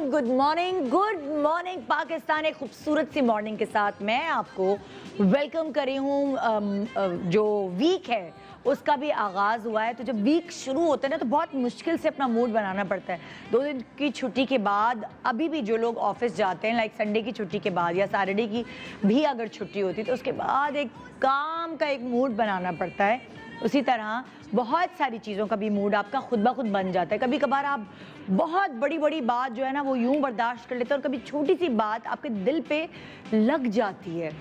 Good morning good morning Pakistan एक खूबसूरत सी morning के साथ मैं आपको वेलकम कर हूँ जो वीक है, उसका भी आगाज़ हुआ है। तो जब वीक शुरू होता है ना तो बहुत मुश्किल से अपना मूड बनाना पड़ता है। दो दिन की छुट्टी के बाद अभी भी जो लोग ऑफ़िस जाते हैं लाइक संडे की छुट्टी के बाद या सैटरडे की भी अगर छुट्टी होती तो उसके बाद एक काम का एक मूड बनाना पड़ता है। उसी तरह बहुत सारी चीज़ों का भी मूड आपका खुद ब खुद बन जाता है। कभी कभार आप बहुत बड़ी बड़ी बात जो है ना, वो यूँ बर्दाश्त कर लेते हैं और कभी छोटी सी बात आपके दिल पे लग जाती है।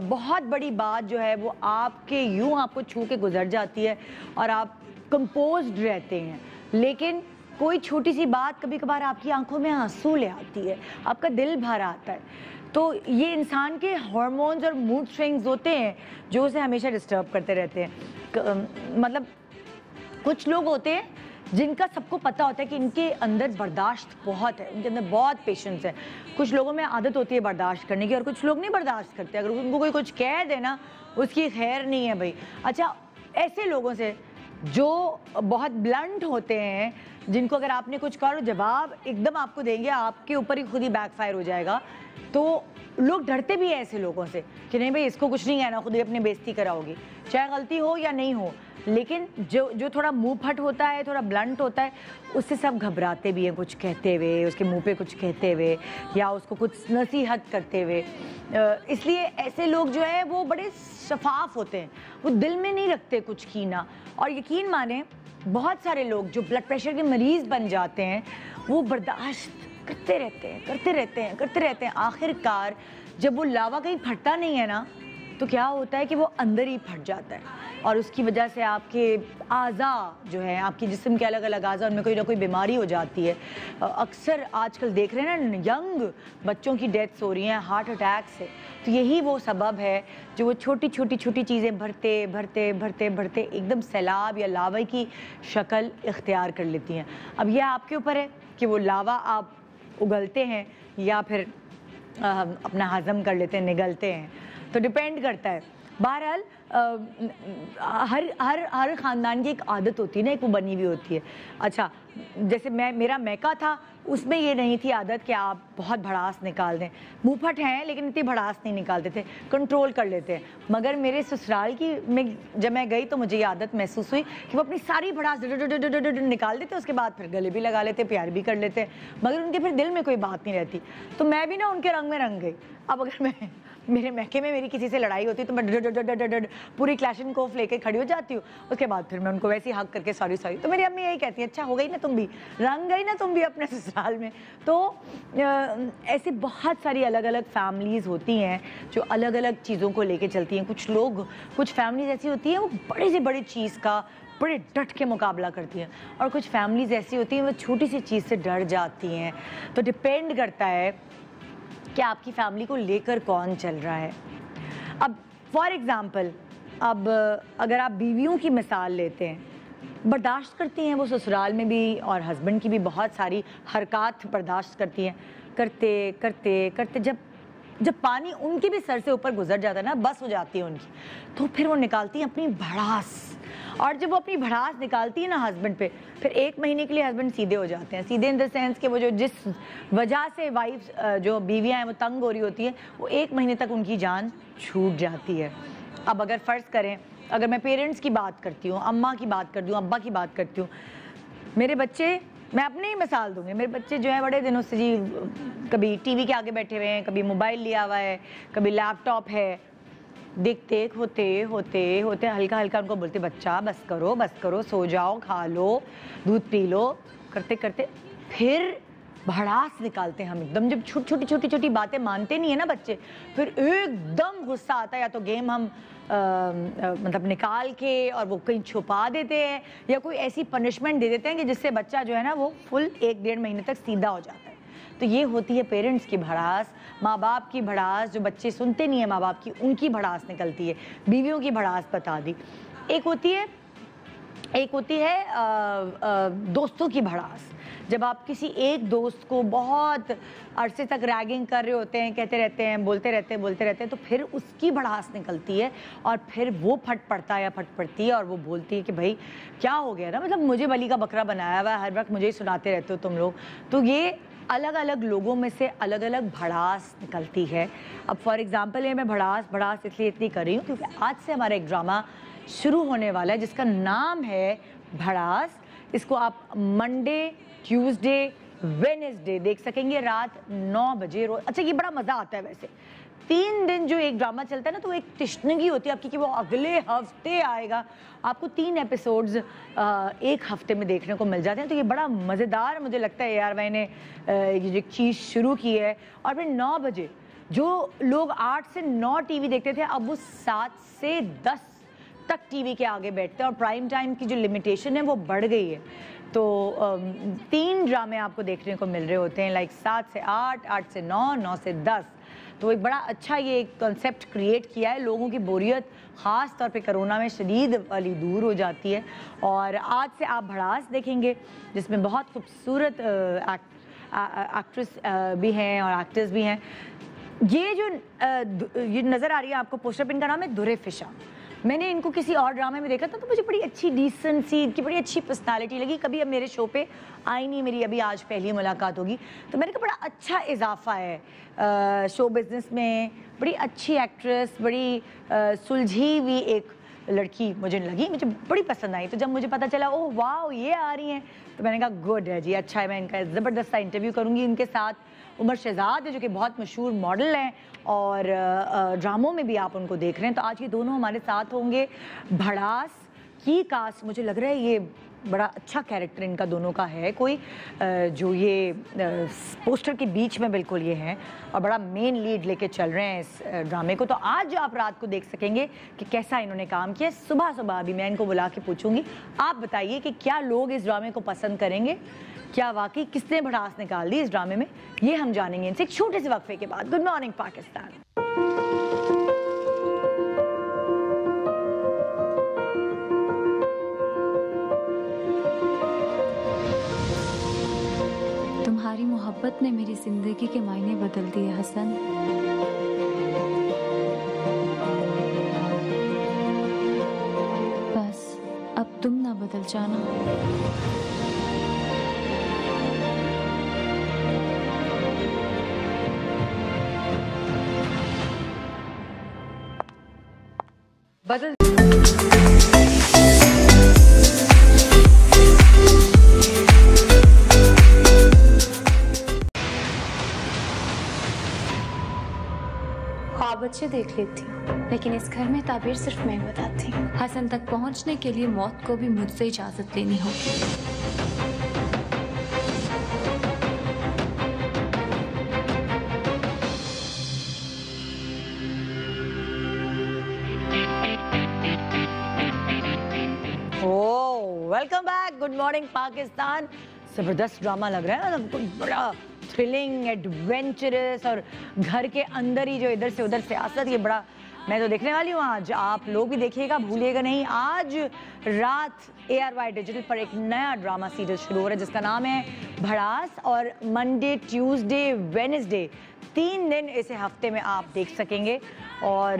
बहुत बड़ी बात जो है, वो आपके यूँ आपको छू के गुजर जाती है और आप कंपोज रहते हैं। लेकिन कोई छोटी सी बात कभी कभार आपकी आँखों में आँसू ले आती है, आपका दिल भर आता है। तो ये इंसान के हॉर्मोन्स और मूड स्विंग्स होते हैं जो उसे हमेशा डिस्टर्ब करते रहते हैं। मतलब कुछ लोग होते हैं जिनका सबको पता होता है कि इनके अंदर बर्दाश्त बहुत है उनके अंदर बहुत पेशेंस है। कुछ लोगों में आदत होती है बर्दाश्त करने की और कुछ लोग नहीं बर्दाश्त करते। अगर उनको कोई कुछ कह देना उसकी खैर नहीं है भाई। अच्छा ऐसे लोगों से जो बहुत ब्लंट होते हैं जिनको अगर आपने कुछ कहा, जवाब एकदम आपको देंगे, आपके ऊपर ही खुद ही बैकफायर हो जाएगा। तो लोग डरते भी हैं ऐसे लोगों से कि नहीं भाई, इसको कुछ नहीं कहना, खुद ही अपनी बेइज्जती कराओगी। चाहे गलती हो या नहीं हो, लेकिन जो जो थोड़ा मुँह फट होता है, थोड़ा ब्लंट होता है, उससे सब घबराते भी हैं कुछ कहते हुए, उसके मुँह पे कुछ कहते हुए, या उसको कुछ नसीहत करते हुए। इसलिए ऐसे लोग जो है, वो बड़े शफाफ होते हैं। वो दिल में नहीं रखते कुछ कीना। और यकीन माने बहुत सारे लोग जो ब्लड प्रेशर के मरीज़ बन जाते हैं, वो बर्दाश्त करते रहते हैं, करते रहते हैं, करते रहते हैं। आखिरकार जब वो लावा कहीं फटता नहीं है ना तो क्या होता है कि वो अंदर ही फट जाता है। और उसकी वजह से आपके आज़ा जो है आपके जिसम के अलग अलग आज़ा उनमें कोई ना कोई बीमारी हो जाती है। अक्सर आजकल देख रहे हैं ना यंग बच्चों की डेथ्स हो रही हैं हार्ट अटैक से। तो यही वो सबब है जो वो छोटी छोटी छोटी चीज़ें भरते भरते भरते भरते एकदम सैलाब या लावा की शक्ल इख्तियार कर लेती हैं। अब यह आपके ऊपर है कि वो लावा आप उगलते हैं या फिर आ, अपना हज़म कर लेते हैं निगलते हैं। तो डिपेंड करता है। बहरहाल हर हर हर ख़ानदान की एक आदत होती है ना, एक वो बनी हुई होती है। अच्छा जैसे मैं, मेरा मैका था, उसमें ये नहीं थी आदत कि आप बहुत भड़ास निकाल दें। मुँहफट हैं, लेकिन इतनी भड़ास नहीं निकालते थे कंट्रोल कर लेते हैं। मगर मेरे ससुराल की में, जब मैं गई तो मुझे ये आदत महसूस हुई कि वो अपनी सारी भड़ास निकाल देते, उसके बाद फिर गले भी लगा लेते, प्यार भी कर लेते। मगर उनके फिर दिल में कोई बात नहीं रहती। तो मैं भी ना उनके रंग में रंग गई। अब अगर मैं मेरे महके में मेरी किसी से लड़ाई होती है तो मैं पूरी क्लैशन कोफ लेके खड़ी हो जाती हूँ। उसके बाद फिर मैं उनको वैसे ही हक करके सॉरी सॉरी तो मेरी अम्मी यही कहती है अच्छा हो गई ना तुम भी? रंग गई ना तुम भी अपने ससुराल में? तो ऐसी बहुत सारी अलग अलग फैमिलीज़ होती हैं, जो अलग अलग चीज़ों को लेके चलती हैं। कुछ लोग, कुछ फैमिलीज़ ऐसी होती हैं, वो बड़ी से बड़ी चीज़ का, बड़े डट के मुकाबला करती हैं। और कुछ फैमिलीज़ ऐसी होती हैं, वो छोटी सी चीज़ से डर जाती हैं। तो डिपेंड करता है कि आपकी फैमिली को लेकर कौन चल रहा है। अब फॉर एग्ज़ाम्पल अब, अगर आप बीवियों की मिसाल लेते हैं, बर्दाश्त करती हैं वो ससुराल में भी और हस्बैंड की भी बहुत सारी हरकत बर्दाश्त करती हैं। करते करते करते जब जब पानी उनके भी सर से ऊपर गुजर जाता है ना, बस हो जाती है उनकी तो फिर वो निकालती हैं अपनी भड़ास। और जब वो अपनी भड़ास निकालती है ना हस्बैंड पे, फिर एक महीने के लिए हस्बैंड सीधे हो जाते हैं। सीधे इन द सेंस कि वो जो जिस वजह से वाइफ जो बीवियाँ हैं, वो तंग हो रही होती हैं, वो एक महीने तक उनकी जान छूट जाती है। अब अगर फ़र्ज़ करें, अगर मैं पेरेंट्स की बात करती हूँ, अम्मा की बात करती हूँ, अब्बा की बात करती हूँ, मेरे बच्चे, मैं अपनी ही मिसाल दूँगी, मेरे बच्चे जो है, बड़े दिनों से जी, कभी टीवी के आगे बैठे हुए हैं, कभी मोबाइल लिया हुआ है, कभी लैपटॉप है देखते होते होते होते हल्का हल्का उनको बोलते बच्चा बस करो बस करो सो जाओ खा लो दूध पी लो। करते करते फिर भड़ास निकालते हैं हम एकदम। जब छोटी छोटी छोटी छोटी बातें मानते नहीं है ना बच्चे फिर एकदम गुस्सा आता है या तो गेम हम आ, मतलब निकाल के और वो कहीं छुपा देते हैं या कोई ऐसी पनिशमेंट दे देते हैं कि जिससे बच्चा जो है ना वो फुल एक डेढ़ महीने तक सीधा हो जाता है। तो ये होती है पेरेंट्स की भड़ास माँ बाप की भड़ास जो बच्चे सुनते नहीं है माँ बाप की उनकी भड़ास निकलती है। बीवियों की भड़ास बता दी। एक होती है एक होती है आ, आ, दोस्तों की भड़ास। जब आप किसी एक दोस्त को बहुत अरसे तक रैगिंग कर रहे होते हैं कहते रहते हैं बोलते रहते हैं बोलते रहते हैं तो फिर उसकी भड़ास निकलती है और फिर वो फट पड़ता है या फट पड़ती है और वो बोलती है कि भाई क्या हो गया ना? मतलब मुझे बली का बकरा बनाया हुआ है हर वक्त मुझे ही सुनाते रहते हो तुम लोग। तो ये अलग अलग लोगों में से अलग अलग भड़ास निकलती है। अब फॉर एग्ज़ाम्पल ये मैं भड़ास भड़ास इसलिए इतनी कर रही हूँ क्योंकि आज से हमारा एक ड्रामा शुरू होने वाला है, जिसका नाम है भड़ास। इसको आप मंडे ट्यूसडे वेनेसडे देख सकेंगे रात नौ बजे रोज अच्छा ये बड़ा मज़ा आता है वैसे। तीन दिन जो एक ड्रामा चलता है ना तो एक तिश्नगी होती है आपकी कि वो अगले हफ़्ते आएगा। आपको तीन एपिसोड्स एक हफ़्ते में देखने को मिल जाते हैं। तो ये बड़ा मज़ेदार मुझे लगता है यार, मैंने ये जो चीज़ शुरू की है। और फिर नौ बजे जो लोग आठ से नौ टीवी देखते थे, अब वो सात से दस तक टीवी के आगे बैठते हैं और प्राइम टाइम की जो लिमिटेशन है वो बढ़ गई है। तो तीन ड्रामे आपको देखने को मिल रहे होते हैं लाइक सात से आठ आठ से नौ नौ से दस। तो एक बड़ा अच्छा ये एक कॉन्सेप्ट क्रिएट किया है। लोगों की बोरियत, ख़ास तौर पे कोरोना में शदीद वाली दूर हो जाती है। और आज से आप भड़ास देखेंगे, जिसमें बहुत खूबसूरत एक्ट्रेस भी हैं और एक्टर्स भी हैं। ये जो ये नज़र आ रही है आपको, पोस्टर पिन का नाम है दुरे फिशा। मैंने इनको किसी और ड्रामे में देखा था तो मुझे बड़ी अच्छी डिसेंट सी इनकी बड़ी अच्छी पर्सनालिटी लगी। कभी अब मेरे शो पे आई नहीं मेरी अभी आज पहली मुलाकात होगी। तो मैंने कहा बड़ा अच्छा इजाफा है आ, शो बिज़नेस में। बड़ी अच्छी एक्ट्रेस बड़ी सुलझी हुई एक लड़की मुझे लगी मुझे बड़ी पसंद आई। तो जब मुझे पता चला ओह वाह ये आ रही हैं तो मैंने कहा गुड है जी अच्छा है मैं इनका ज़बरदस्त सा इंटरव्यू करूँगी उनके साथ। उमर शहजाद है जो कि बहुत मशहूर मॉडल हैं और ड्रामों में भी आप उनको देख रहे हैं। तो आज ये दोनों हमारे साथ होंगे। भड़ास की कास्ट मुझे लग रहा है ये बड़ा अच्छा कैरेक्टर इनका दोनों का है। कोई जो ये पोस्टर के बीच में बिल्कुल ये है और बड़ा मेन लीड लेके चल रहे हैं इस ड्रामे को। तो आज आप रात को देख सकेंगे कि कैसा इन्होंने काम किया। सुबह सुबह अभी मैं इनको बुला के पूछूँगी। आप बताइए कि क्या लोग इस ड्रामे को पसंद करेंगे? क्या वाकई किसने भड़ास निकाल दी इस ड्रामे में? ये हम जानेंगे इनसे एक छोटे से वक्फे के बाद। गुड मॉर्निंग पाकिस्तान मोहब्बत ने मेरी ज़िंदगी के मायने बदल दिए, हसन। बस, अब तुम ना बदल जाना। अच्छे देख लेती लेकिन इस घर में ताबीर सिर्फ़ मैं बताती हसन तक पहुँचने के लिए मौत को भी मुझसे इजाज़त लेनी होगी। Welcome back good morning Pakistan ज़बरदस्त ड्रामा लग रहा है। ना मतलब बड़ा थ्रिलिंग एडवेंचरस और घर के अंदर ही जो इधर से उधर सियासत, ये बड़ा मैं तो देखने वाली हूँ आज। आप लोग भी देखिएगा, भूलिएगा नहीं। आज रात ए आर वाई डिजिटल पर एक नया ड्रामा सीरियल शुरू हो रहा है, जिसका नाम है भड़ास और मंडे ट्यूसडे वेनसडे तीन दिन इसे हफ़्ते में आप देख सकेंगे। और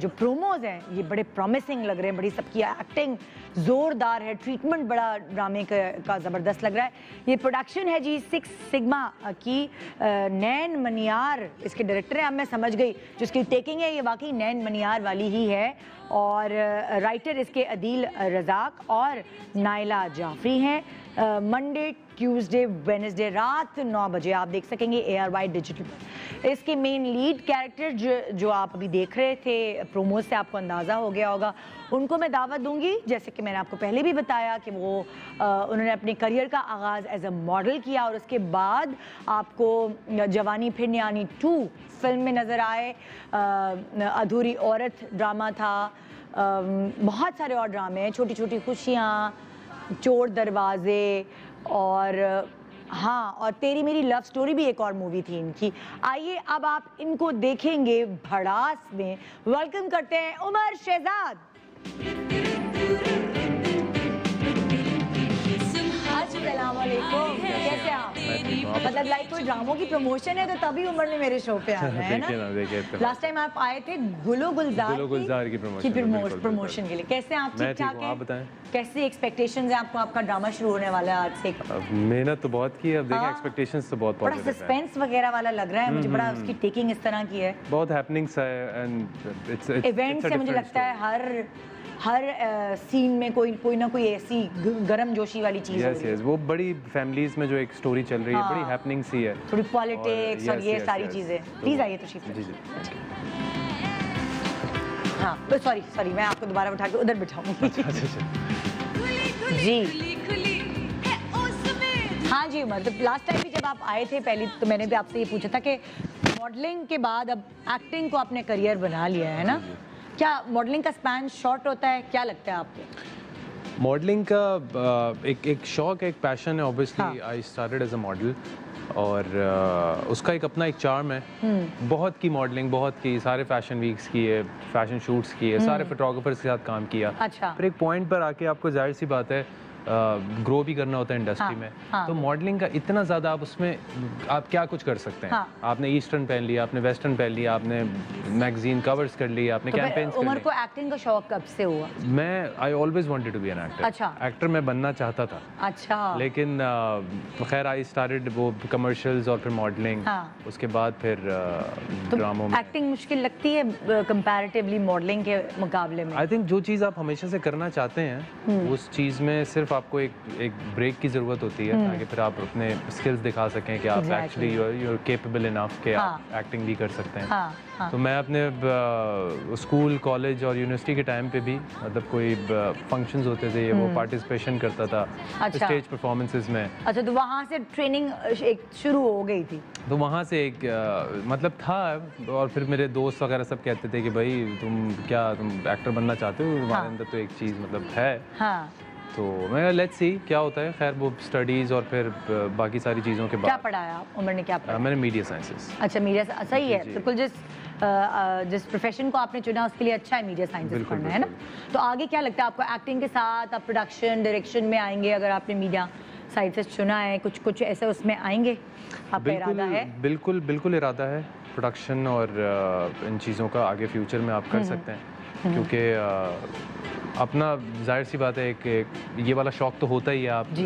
जो प्रोमोज हैं, ये बड़े प्रॉमिसिंग लग रहे हैं, बड़ी सबकी एक्टिंग ज़ोरदार है ट्रीटमेंट बड़ा ड्रामे का ज़बरदस्त लग रहा है। ये प्रोडक्शन है जी सिक्स सिग्मा की नैन मनियार, इसके डायरेक्टर हैं, अब मैं समझ गई, जिसकी टेकिंग है, ये वाकई नैन मनियार वाली ही है। और राइटर इसके अदील रजाक और नायला जाफरी हैं। मंडे ट्यूसडे वेनेसडे रात नौ बजे आप देख सकेंगे ए आर वाई डिजिटल इसके मेन लीड कैरेक्टर जो जो आप अभी देख रहे थे प्रोमो से आपको अंदाज़ा हो गया होगा। उनको मैं दावत दूँगी जैसे कि मैंने आपको पहले भी बताया कि वो आ, उन्होंने अपने करियर का आगाज़ एज अ मॉडल किया और उसके बाद आपको जवानी फिर यानी टू फ़िल्म में नज़र आए। आ, अधूरी औरत ड्रामा था। आ, बहुत सारे और ड्रामे हैं छोटी छोटी खुशियाँ चोर दरवाजे और हाँ और तेरी मेरी लव स्टोरी भी एक और मूवी थी इनकी। आइए, अब आप इनको देखेंगे भड़ास में। वेलकम करते हैं उमर शहजाद। अस्सलाम मतलब लाइक कोई ड्रामों की प्रमोशन है तो तभी उमर ने मेरे शो पे आना है ना तो। लास्ट टाइम आप आए थे गुलो गुलजार गुलो गुलजार की बिल्कुल। प्रमोशन के लिए कैसे आप ठीक ठीक हूँ, हैं आप बताएँ। कैसी एक्सपेक्टेशंस हैं आपको आपका ड्रामा शुरू होने वाला है आज से मेहनत तो बहुत की है अब देखिए हाँ। एक्सपेक्टेशंस तो बहुत बड़ा है सस्पेंस वगैरह वाला लग रहा है मुझे बड़ा हम्म, उसकी टेकिंग इस तरह की है बहुत हैपनिंग्स है एंड इट्स इवेंट से मुझे लगता है हर हर सीन में कोई कोई ना कोई ऐसी गर्म जोशी वाली चीज़ हो रही है। वो बड़ी फैमिलीज़ में जो एक स्टोरी चल रही है हाँ। बड़ी हैपनिंग सी है। थोड़ी पॉलिटिक्स और yes, ये yes, सारी yes. चीज़ें। तो- प्लीज़ आइए तो जी जी। हाँ तो सॉरी सॉरी मैं आपको दोबारा उठा के उधर बिठाऊँगी। अच्छा अच्छा जी। हाँ जी उमर तो लास्ट टाइम भी जब आप आए थे पहली तो मैंने भी आपसे ये पूछा था कि मॉडलिंग के बाद अब एक्टिंग को आपने करियर बना लिया है ना? क्या मॉडलिंग का स्पैन शॉर्ट होता है क्या लगता है आपको मॉडलिंग का एक एक शौक है एक पैशन है obviously. I started as a model और uh, उसका एक अपना एक चार्म है हम्म। बहुत की मॉडलिंग बहुत की सारे फ़ैशन वीक्स किए फ़ैशन शूट्स किए सारे फोटोग्राफर्स के साथ काम किया। अच्छा। फिर एक पॉइंट पर आके आपको ज़ाहिर सी बात है ग्रो भी करना होता है इंडस्ट्री हाँ, में हाँ। तो मॉडलिंग का इतना ज़्यादा आप उसमें आप क्या कुछ कर सकते हैं हाँ। आपने ईस्टर्न पहन लिया आपने वेस्टर्न पहन लिया आपने मैगजीन कवर्स कर लिए आपने तो उमर को एक्टिंग का शौक कब से हुआ मैं I always wanted to be an actor अच्छा। एक्टर मैं बनना चाहता था अच्छा लेकिन खैर आई स्टार्टेड वो कमर्शियल्स और फिर मॉडलिंग हाँ। उसके बाद फिर तो ड्रामों में एक्टिंग मुश्किल लगती है कंपैरेटिवली मॉडलिंग के मुकाबले में आई थिंक जो चीज़ आप हमेशा से करना चाहते हम्म। हैं उस चीज़ में सिर्फ़ आपको एक एक ब्रेक की ज़रूरत होती है ताकि फिर आप अपने स्किल्स दिखा सकें कि आप हम्म। एक्चुअली यू केपेबल इनफ कि हाँ। आप एक्टिंग भी कर सकते हैं हाँ हाँ तो मैं अपने स्कूल कॉलेज और यूनिवर्सिटी के टाइम पे भी मतलब कोई फ़ंक्शंस होते थे वो पार्टिसिपेशन करता था हम्म। अच्छा। स्टेज परफॉर्मेंसेस में अच्छा तो वहाँ से ट्रेनिंग एक शुरू हो गई थी तो वहाँ से एक मतलब था और फिर मेरे दोस्त वगैरह सब कहते थे कि भाई तुम क्या तुम एक्टर बनना चाहते हो तुम्हारे हाँ। अंदर तो एक चीज़ मतलब है हाँ तो मैं लेट्स सी क्या होता है। खैर वो स्टडीज़ और फिर बाकी सारी चीज़ों के बाद। पढ़ा है आप? उमर ने क्या अ, पढ़ा मैंने मीडिया साइंसेस अच्छा मीडिया सही है। जी। बिल्कुल जिस अ, अ, जिस प्रोफेशन को आपने चुना उसके लिए अच्छा है मीडिया साइंसेस पढ़ना है ना? तो आगे क्या लगता है आपको? एक्टिंग के साथ आप प्रोडक्शन डायरेक्शन में आएँगे अगर आपने मीडिया साइड से चुना है कुछ कुछ ऐसे उसमें आएँगे? आपका इरादा है? बिल्कुल बिल्कुल इरादा है। प्रोडक्शन और इन चीज़ों का आगे फ्यूचर में आप कर हम्म, सकते हैं। क्योंकि अपना ज़ाहिर सी बात है एक, एक ये वाला शौक तो होता ही है आप जी।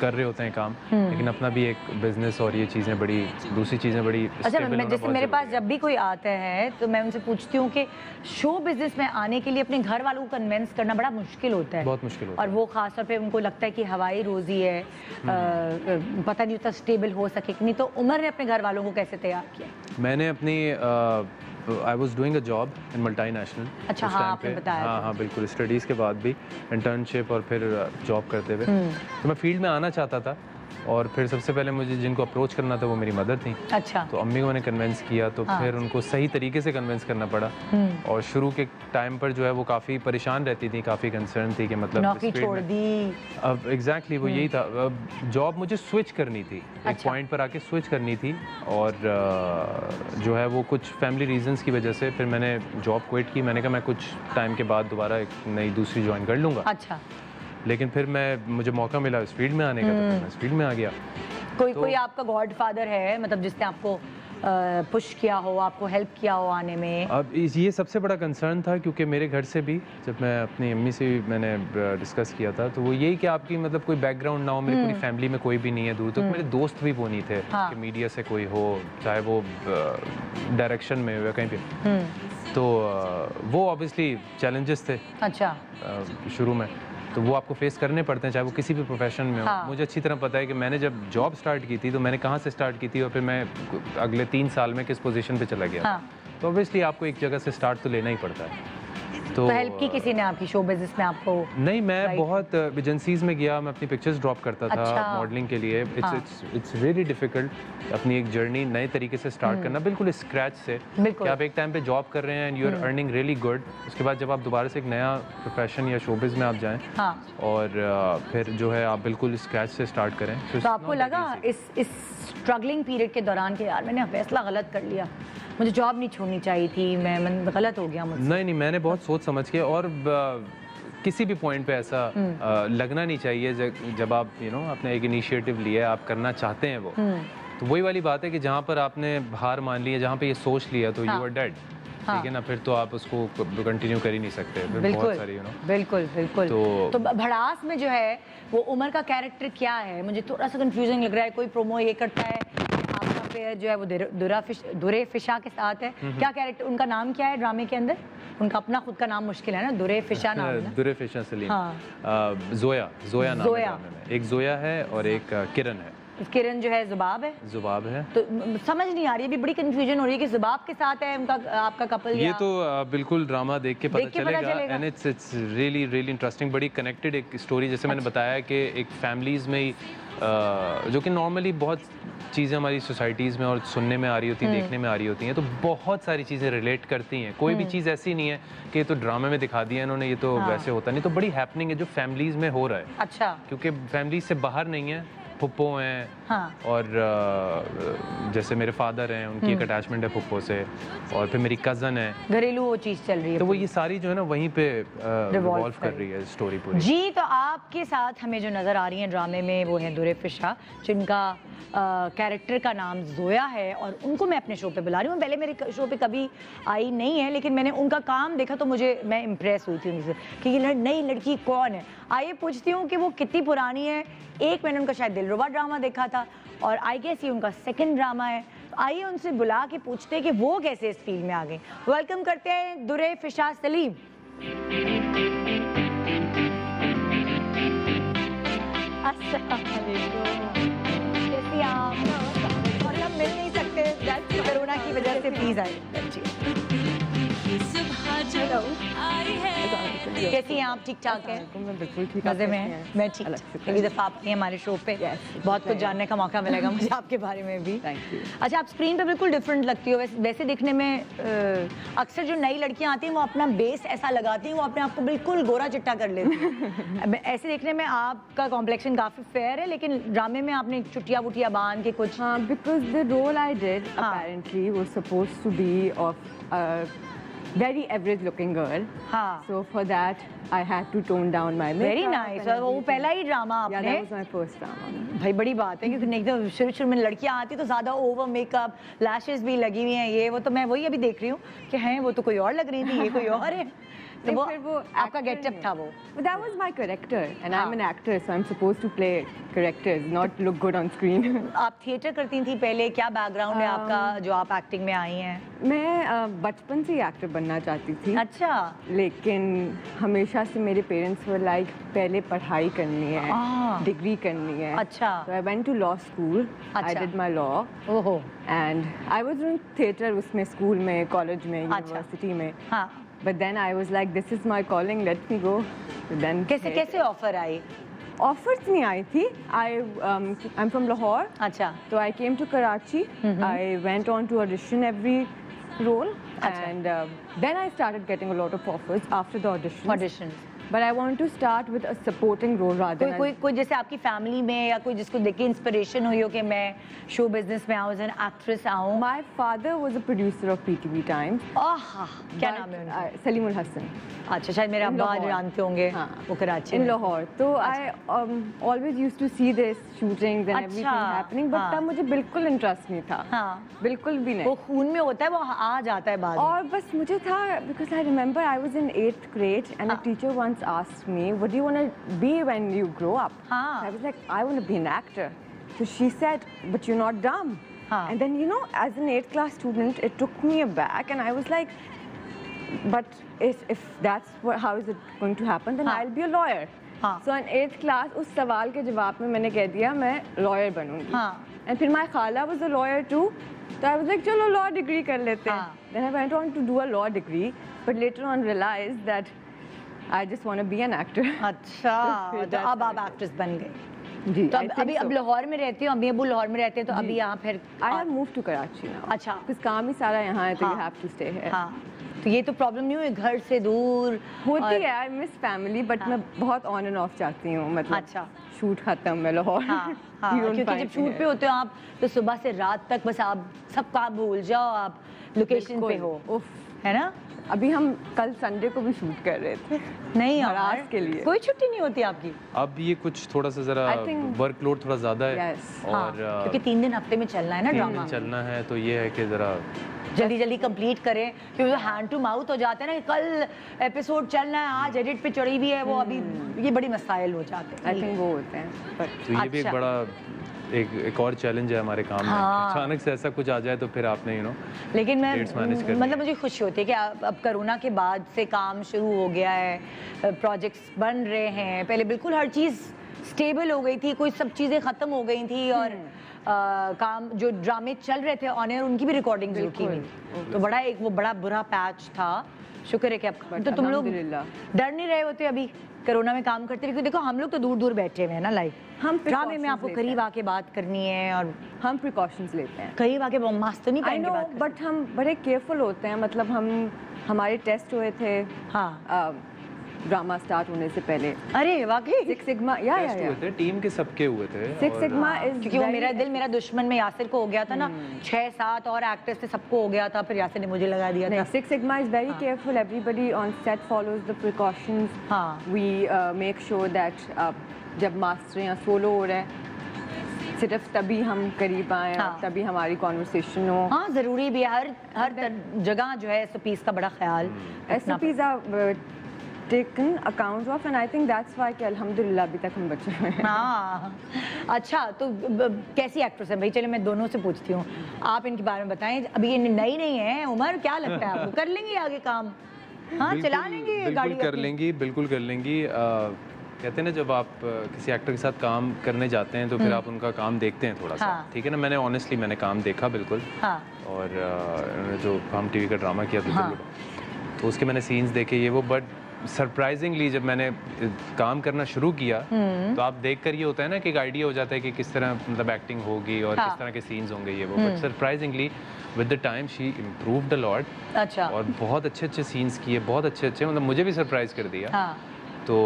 कर रहे होते हैं काम हम्म। लेकिन अपना भी एक बिज़नेस और ये चीज़ें बड़ी दूसरी चीज़ें बड़ी अच्छा मैं जैसे मेरे पास जब भी कोई आता है तो मैं उनसे पूछती हूँ कि शो बिज़नेस में आने के लिए अपने घर वालों को कन्विंस करना बड़ा मुश्किल होता है बहुत मुश्किल होता और वो खासतौर पर उनको लगता है कि हवाई रोजी है हम्म। पता नहीं उतना स्टेबल हो सके कि नहीं तो उमर ने अपने घर वालों को कैसे तैयार किया मैंने अपनी I was doing a job in multinational अच्छा, हाँ, आपने बताया हाँ हाँ बिल्कुल स्टडीज़ के बाद भी इंटर्नशिप और फिर जॉब करते हुए। हम्म। तो मैं फ़ील्ड में आना चाहता था और फिर सबसे पहले मुझे जिनको अप्रोच करना था वो मेरी मदर थी। अच्छा। तो अम्मी को मैंने कन्विंस किया तो हाँ। फिर उनको सही तरीके से कन्विंस करना पड़ा। हम्म। और शुरू के टाइम पर जो है वो काफ़ी परेशान रहती थी काफ़ी कंसर्न थी कि मतलब नौकरी छोड़ दी। अब एग्जैक्टली वो यही था। अब जॉब मुझे स्विच करनी थी। एक अच्छा। पॉइंट पर आके स्विच करनी थी और जो है वो कुछ फैमिली रीजंस की वजह से फिर मैंने जॉब क्विट की। मैंने कहा मैं कुछ टाइम के बाद दोबारा एक नई दूसरी ज्वाइन कर लूँगा। अच्छा। लेकिन फिर मैं मुझे मौका मिला इस फ़ील्ड में आने का तो हम्म। मैं इस फ़ील्ड में आ गया। कोई तो- कोई आपका गॉड फादर है मतलब जिसने आपको पुश किया हो आपको हेल्प किया हो आने में? अब ये सबसे बड़ा कंसर्न था क्योंकि मेरे घर से भी जब मैं अपनी अम्मी से भी मैंने डिस्कस किया था तो वो यही कि आपकी मतलब कोई बैकग्राउंड ना हो मेरी पूरी फैमिली में कोई भी नहीं है दूर तक मेरे दोस्त भी वो नहीं थे हाँ। कि मीडिया से कोई हो चाहे वो डायरेक्शन में या कहीं पे हम्म। तो वो ऑब्वियसली चैलेंजेस थे अच्छा। शुरू में। तो वो आपको फेस करने पड़ते हैं चाहे वो किसी भी प्रोफेशन में हो हाँ। मुझे अच्छी तरह पता है कि मैंने जब जॉब स्टार्ट की थी तो मैंने कहाँ से स्टार्ट की थी और फिर मैं अगले तीन साल में किस पोजीशन पे चला गया हाँ। तो ऑब्वियसली आपको एक जगह से स्टार्ट तो लेना ही पड़ता है तो हेल्प की किसी ने आपकी शो बिज़नेस में आपको नहीं मैं बहुत एजेंसीज में गया मैं अपनी पिक्चर्स ड्रॉप करता था अच्छा। मॉडलिंग के लिए it's. It's it's really difficult अपनी एक जर्नी नए तरीके से स्टार्ट करना बिल्कुल स्क्रैच से हम्म। कि आप एक टाइम पे जॉब कर रहे हैं and you are earning really good उसके बाद जब आप दोबारा से एक नया प्रोफेशन या शोबिज में आप जाएँ हाँ और फिर जो है आप बिल्कुल स्क्रैच से स्टार्ट करें तो आपको लगा इस इस स्ट्रगलिंग पीरियड के दौरान कि यार मैंने फैसला गलत कर लिया मुझे जॉब नहीं छोड़नी चाहिए थी मैं मैं गलत हो गया मुझसे नहीं नहीं मैंने बहुत सोच समझ के और किसी भी पॉइंट पे ऐसा अ, लगना नहीं चाहिए ज- जब आप यू नो आपने एक इनिशिएटिव लिया आप करना चाहते हैं वो। तो वही वाली बात है कि जहाँ पर आपने हार मान ली है जहाँ पे ये सोच लिया तो यू हाँ। आर डेड हाँ। ठीक है ना? फिर तो आप उसको कंटिन्यू कर ही नहीं सकते। फिर बिल्कुल, बहुत सारी यू नो बिल्कुल बिल्कुल। तो- तो भड़ास में जो है वो उमर का कैरेक्टर क्या है? मुझे थोड़ा सा कंफ्यूजिंग लग रहा है कोई प्रोमो ये करता है आपका पेयर जो है वो दुरा फ़िश दुरे फिशा के साथ है। क्या कैरेक्टर उनका नाम क्या है ड्रामे के अंदर? उनका अपना खुद का नाम मुश्किल है ना? दुरे फिशा नाम है दुरे फिशा सलीम। हाँ। जोया जोया नाम है जोया। है। एक जोया है और एक किरण है। किरण जो है जुबाब है जुबाब है तो समझ नहीं आ रही अभी बड़ी कंफ्यूजन हो रही है कि जुबाब के साथ है उनका आपका कपल ये या तो बिल्कुल ड्रामा देख के पता देख के चलेगा चलेगा। And it's it's really really interesting बड़ी कनेक्टेड एक स्टोरी जैसे मैंने अच्छा। बताया कि एक फैमिलीज़ में ही जो कि नॉर्मली बहुत चीज़ें हमारी सोसाइटीज़ में और सुनने में आ रही होती हैं हम्म। देखने में आ रही होती हैं तो बहुत सारी चीज़ें रिलेट करती हैं कोई भी हम्म। चीज़ ऐसी नहीं है कि ये तो ड्रामे में दिखा दिया इन्होंने ये तो हाँ। वैसे होता नहीं तो बड़ी हैपनिंग है जो फैमिलीज़ में हो रहा है अच्छा क्योंकि फैमिली से बाहर नहीं है फुप्पो हैं हाँ। और जैसे मेरे फादर हैं उनकी हम्म। एक अटैचमेंट है फुप्पो से और फिर मेरी कज़न है। घरेलू वो चीज़ चल रही है तो वो ये सारी जो है ना वहीं पे रिवॉल्व कर रही है स्टोरी पूरी। जी तो आपके साथ हमें जो नज़र आ रही हैं ड्रामे में वो है दुरे फिशा जिनका कैरेक्टर का नाम जोया है और उनको मैं अपने शो पे बुला रही हूँ। पहले मेरे शो पे कभी आई नहीं है लेकिन मैंने उनका काम देखा तो मुझे मैं इम्प्रेस हुई थी उनसे कि ये नई लड़की कौन है? आइए पूछती हूँ कि वो कितनी पुरानी है। एक मैंने उनका शायद दिलरुबा ड्रामा देखा था और आई गेस ये उनका सेकंड ड्रामा है। तो आइए उनसे बुला के पूछते हैं कि वो कैसे इस फ़ील्ड में आ गए। वेलकम करते हैं दुरे फिशा सलीम। अस्सलाम वालेकुम। कैसी आप और हम मिल नहीं सकते। कोरोना की वजह से प्लीज़ आए कैसी हैं आप? ठीक ठाक हैं बिल्कुल ठीक मज़े में मैं ठीक पहली दफ़ा आप हमारे शो पे Yes, बहुत कुछ जानने का मौका मिलेगा मुझे आपके बारे में भी। अच्छा आप स्क्रीन पे बिल्कुल डिफरेंट लगती हो। वैसे दिखने में अक्सर जो नई लड़कियाँ आती हैं वो अपना बेस ऐसा लगाती हैं वो अपने आप को बिल्कुल गोरा चिट्टा कर लेती हैं। ऐसे देखने में आपका कॉम्प्लेक्शन काफ़ी फेयर है लेकिन ड्रामे में आपने चुटिया वुटिया बाँध के कुछ I did हाँ. apparently was supposed to be of a very average looking girl. हाँ So for that I had to tone down my makeup. Very nice and वो पहला ही drama Yeah, that was my first drama. भाई बड़ी बात है क्योंकि नहीं तो शुरू शुरू में लड़कियाँ आती तो ज़्यादा ओवर मेकअप लैशेस भी लगी हुई हैं ये वो तो मैं वही अभी देख रही हूँ कि हैं वो तो कोई और लग रही थी ये कोई और है तो वो वो आपका गेटअप था वो But that was my character and हाँ. I'm an actor so I'm supposed to play characters not look good on screen. आप थिएटर करती थी पहले क्या बैकग्राउंड है Um, आपका जो आप एक्टिंग में आई हैं मैं बचपन से ही एक्टर बनना चाहती थी अच्छा लेकिन हमेशा से मेरे पेरेंट्स वर लाइक पहले पढ़ाई करनी है Ah. डिग्री करनी है अच्छा I went to law school. I अच्छा। did my law ओहो and I was doing theatre उसमें स्कूल में कॉलेज में अच्छा। यूनिवर्सिटी में हाँ but then I was like this is my calling let me go So then कैसे कैसे ऑफ़र आई offers नहीं आई थी I um, I'm from Lahore अच्छा so I came to Karachi I went on to audition every role अच्छा। and uh, then I started getting a lot of offers after the audition audition but I want to start with supporting role कोई कोई जैसे आपकी family में या कोई जिसको देखे इंस्पिरेशन हुई हो कि मैं शो बिज़नेस में आऊँ एन एक्ट्रेस आऊँ? My father was a producer of P T V time क्या नाम है सलीम उल हसन अच्छा शायद मेरे अब्बा जानते होंगे वो कराची इन लाहौर तो I always use to see this shooting but तब मुझे बिल्कुल इंटरेस्ट नहीं था। हाँ। बिल्कुल भी नहीं। वो खून में होता है वो आ जाता है और बस मुझे था because I remember I was in eighth grade and teacher once once asked me what do you want to be when you grow up हाँ. I was like I want to be an actor so she said but you're not dumb हाँ. and then you know as an eighth class student it took me aback and I was like but if, if that's what, how is it going to happen then हाँ. I'll be a lawyer हाँ. so in eighth class उस सवाल के जवाब में मैंने कह दिया मैं lawyer बनूंगी हाँ. and फिर my खाला was a lawyer too तो I was like चलो law degree कर लेते हैं हाँ. then I went on to do a law degree but later on realized I just want to be an actor. अच्छा तो अब आप एक्ट्रेस बन गए। जी तो अब think अभी अब लाहौर में रहती हूँ अभी अबू लाहौर में रहते हैं तो अभी यहाँ फिर I have moved to Karachi now. अच्छा। because काम ही सारा यहाँ है तो हाँ. have to stay here. हाँ। तो ये तो प्रॉब्लम नहीं हुई घर से दूर होती और- है आई मिस फैमिली बट मैं बहुत ऑन एंड ऑफ़ जाती हूँ मतलब अच्छा। शूट खत्म मैं लाहौर। हाँ हाँ क्योंकि जब शूट पे होते हो आप तो सुबह से रात तक बस आप सब काम भूल जाओ आप लोकेशन पे हो। उफ। है ना? अभी हम कल संडे को भी शूट कर रहे थे नहीं यार के लिए। कोई छुट्टी नहीं होती आपकी अब ये कुछ थोड़ा सा ज़रा वर्कलोड थोड़ा ज़्यादा है Yes. हाँ, और अ, क्योंकि तीन दिन हफ़्ते में चलना है ना तीन ड्रामा दिन चलना है तो ये है कि ज़रा जल्दी जल्दी कंप्लीट करें क्योंकि हैंड टू माउथ हो जाता है ना कि कल एपिसोड चलना है आज एडिट पे चढ़ी हुई है वो अभी ये बड़ी मसाइल हो जाते आई हैं थिंक वो होते हैं तो ये भी एक अच्छा। बड़ा एक एक और चैलेंज है हमारे काम हाँ। में। अचानक से ऐसा कुछ आ जाए तो फिर आपने यू नो लेकिन मैं मतलब मुझे खुशी होती है कि अब अब कोरोना के बाद से काम शुरू हो गया है प्रोजेक्ट्स बन रहे हैं पहले बिल्कुल हर चीज़ स्टेबल हो गई थी कोई सब चीज़ें ख़त्म हो गई थी और हम्म। अ, काम जो ड्रामे चल रहे थे ऑन एयर उनकी भी रिकॉर्डिंग रुकी हुई तो बड़ा एक वो बड़ा बुरा पैच था शुक्र है कि आप तो तुम लोग डर नहीं रहे होते अभी? कोरोना में काम करते क्योंकि देखो हम लोग तो दूर दूर बैठे हुए हैं ना लाइक हम ड्रामे में आपको करीब। आके बात करनी है और हम प्रिकॉशंस लेते हैं। करीब आके मास्क तो नहीं पहन बट हम बड़े केयरफुल होते हैं मतलब हम हमारे टेस्ट हुए थे। हाँ। ड्रामा स्टार्ट होने से पहले। अरे वाकई? सिक्स सिग्मा या या या हुए थे टीम के सबके हुए थे सिक्स सिग्मा क्योंकि वो मेरा दिल मेरा दुश्मन में यासिर को हो गया था ना। हम्म। छह सात और एक्टर्स थे सबको हो गया था फिर यासिर ने मुझे लगा दिया था। Six sigma is very careful everybody on set follows the precautions हाँ। वी मेक श्योर दैट जब मास्टर या सोलो हो रहा है सिर्फ़ तभी हम करीब आए हाँ। तभी हमारी कॉन्वर्सेशन हो। हाँ ज़रूरी भी है। हर हर जगह जो है एस का बड़ा ख्याल। एस रखना taken account of and I think that's why कि अल्हम्दुलिल्लाह अभी तक हम बचे हुए हैं। हाँ। अच्छा तो कैसी एक्ट्रेस है? भाई चलिए मैं दोनों से पूछती हूँ। आप इनके बारे में बताएँ। अभी ये नई नहीं है उमर क्या लगता है आपको? कर लेंगी आगे काम? हाँ चला लेंगी ये गाड़ी कर लेंगी बिल्कुल कर लेंगी। कहते हैं ना जब आप किसी एक्टर के साथ काम करने जाते हैं तो फिर आप उनका काम देखते हैं थोड़ा सा। हम्म। हाँ। ठीक है ना? मैंने ऑनेस्टली मैंने काम देखा बिल्कुल। हाँ। और जो हम टीवी का ड्रामा किया था हाँ। तो उसके मैंने सीन्स देखे ये वो बट सरप्राइजिंगली जब मैंने काम करना शुरू किया हम्म। तो आप देख कर ये होता है ना कि एक आइडिया हो जाता है कि किस तरह मतलब एक्टिंग होगी और हाँ। किस तरह के सीन्स होंगे ये वो। But surprisingly with the time she improved a lot अच्छा और बहुत अच्छे अच्छे सीन्स किए बहुत अच्छे अच्छे मतलब मुझे भी सरप्राइज़ कर दिया हाँ तो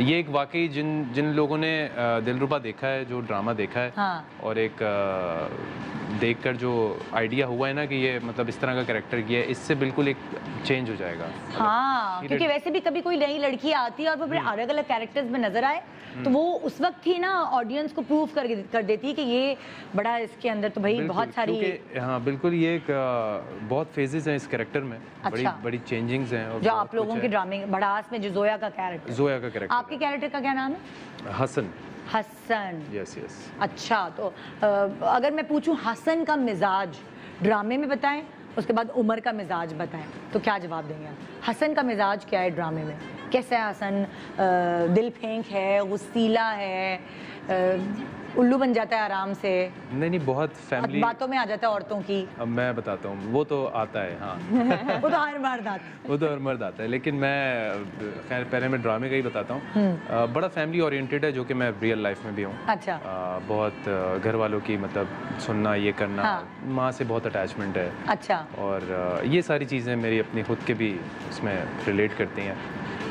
ये एक वाकई जिन जिन लोगों ने दिलरुबा देखा है जो ड्रामा देखा है हाँ। और एक देखकर जो आइडिया हुआ है ना कि ये मतलब इस तरह का कैरेक्टर किया है इससे बिल्कुल एक चेंज हो जाएगा। हाँ क्योंकि वैसे भी कभी कोई नई लड़की आती है और वो हम्म। अलग अलग कैरेक्टर्स में नज़र आए तो वो उस वक्त ही ना ऑडियंस को प्रूव कर कर देती है कि ये बड़ा इसके अंदर तो भाई बहुत सारी हाँ बिल्कुल ये एक बहुत फेजेस हैं इस कैरेक्टर में अच्छा। बड़ी बड़ी चेंजिंग्स हैं और जो आप लोगों के ड्रामे बड़ास में जो जोया का कैरेक्टर जोया का कैरेक्टर आपके कैरेक्टर का क्या नाम है? हसन हसन यस यस अच्छा तो अगर मैं पूछूँ हसन का मिजाज ड्रामे में बताएँ उसके बाद उमर का मिजाज बताएँ तो क्या जवाब देंगे आप? हसन का मिजाज क्या है ड्रामे में? कैसा है हसन दिल फेंक है गुस्सीला है अ, उल्लू बन जाता है आराम से। नहीं नहीं बहुत फैमिली बातों में आ जाता है औरतों की। अब मैं बताता हूँ वो तो आता है हाँ। वो तो हर बार दात। वो तो हर मर्द आता है लेकिन मैं खैर पहले मैं ड्रामे का ही बताता हूँ। हम्म। बड़ा फैमिली ओरिएंटेड है जो कि मैं रियल लाइफ में भी हूँ। अच्छा। अ, बहुत घर वालों की मतलब सुनना ये करना हाँ। माँ से बहुत अटैचमेंट है। अच्छा। और ये सारी चीज़ें मेरी अपनी खुद के भी उसमें रिलेट करती हैं।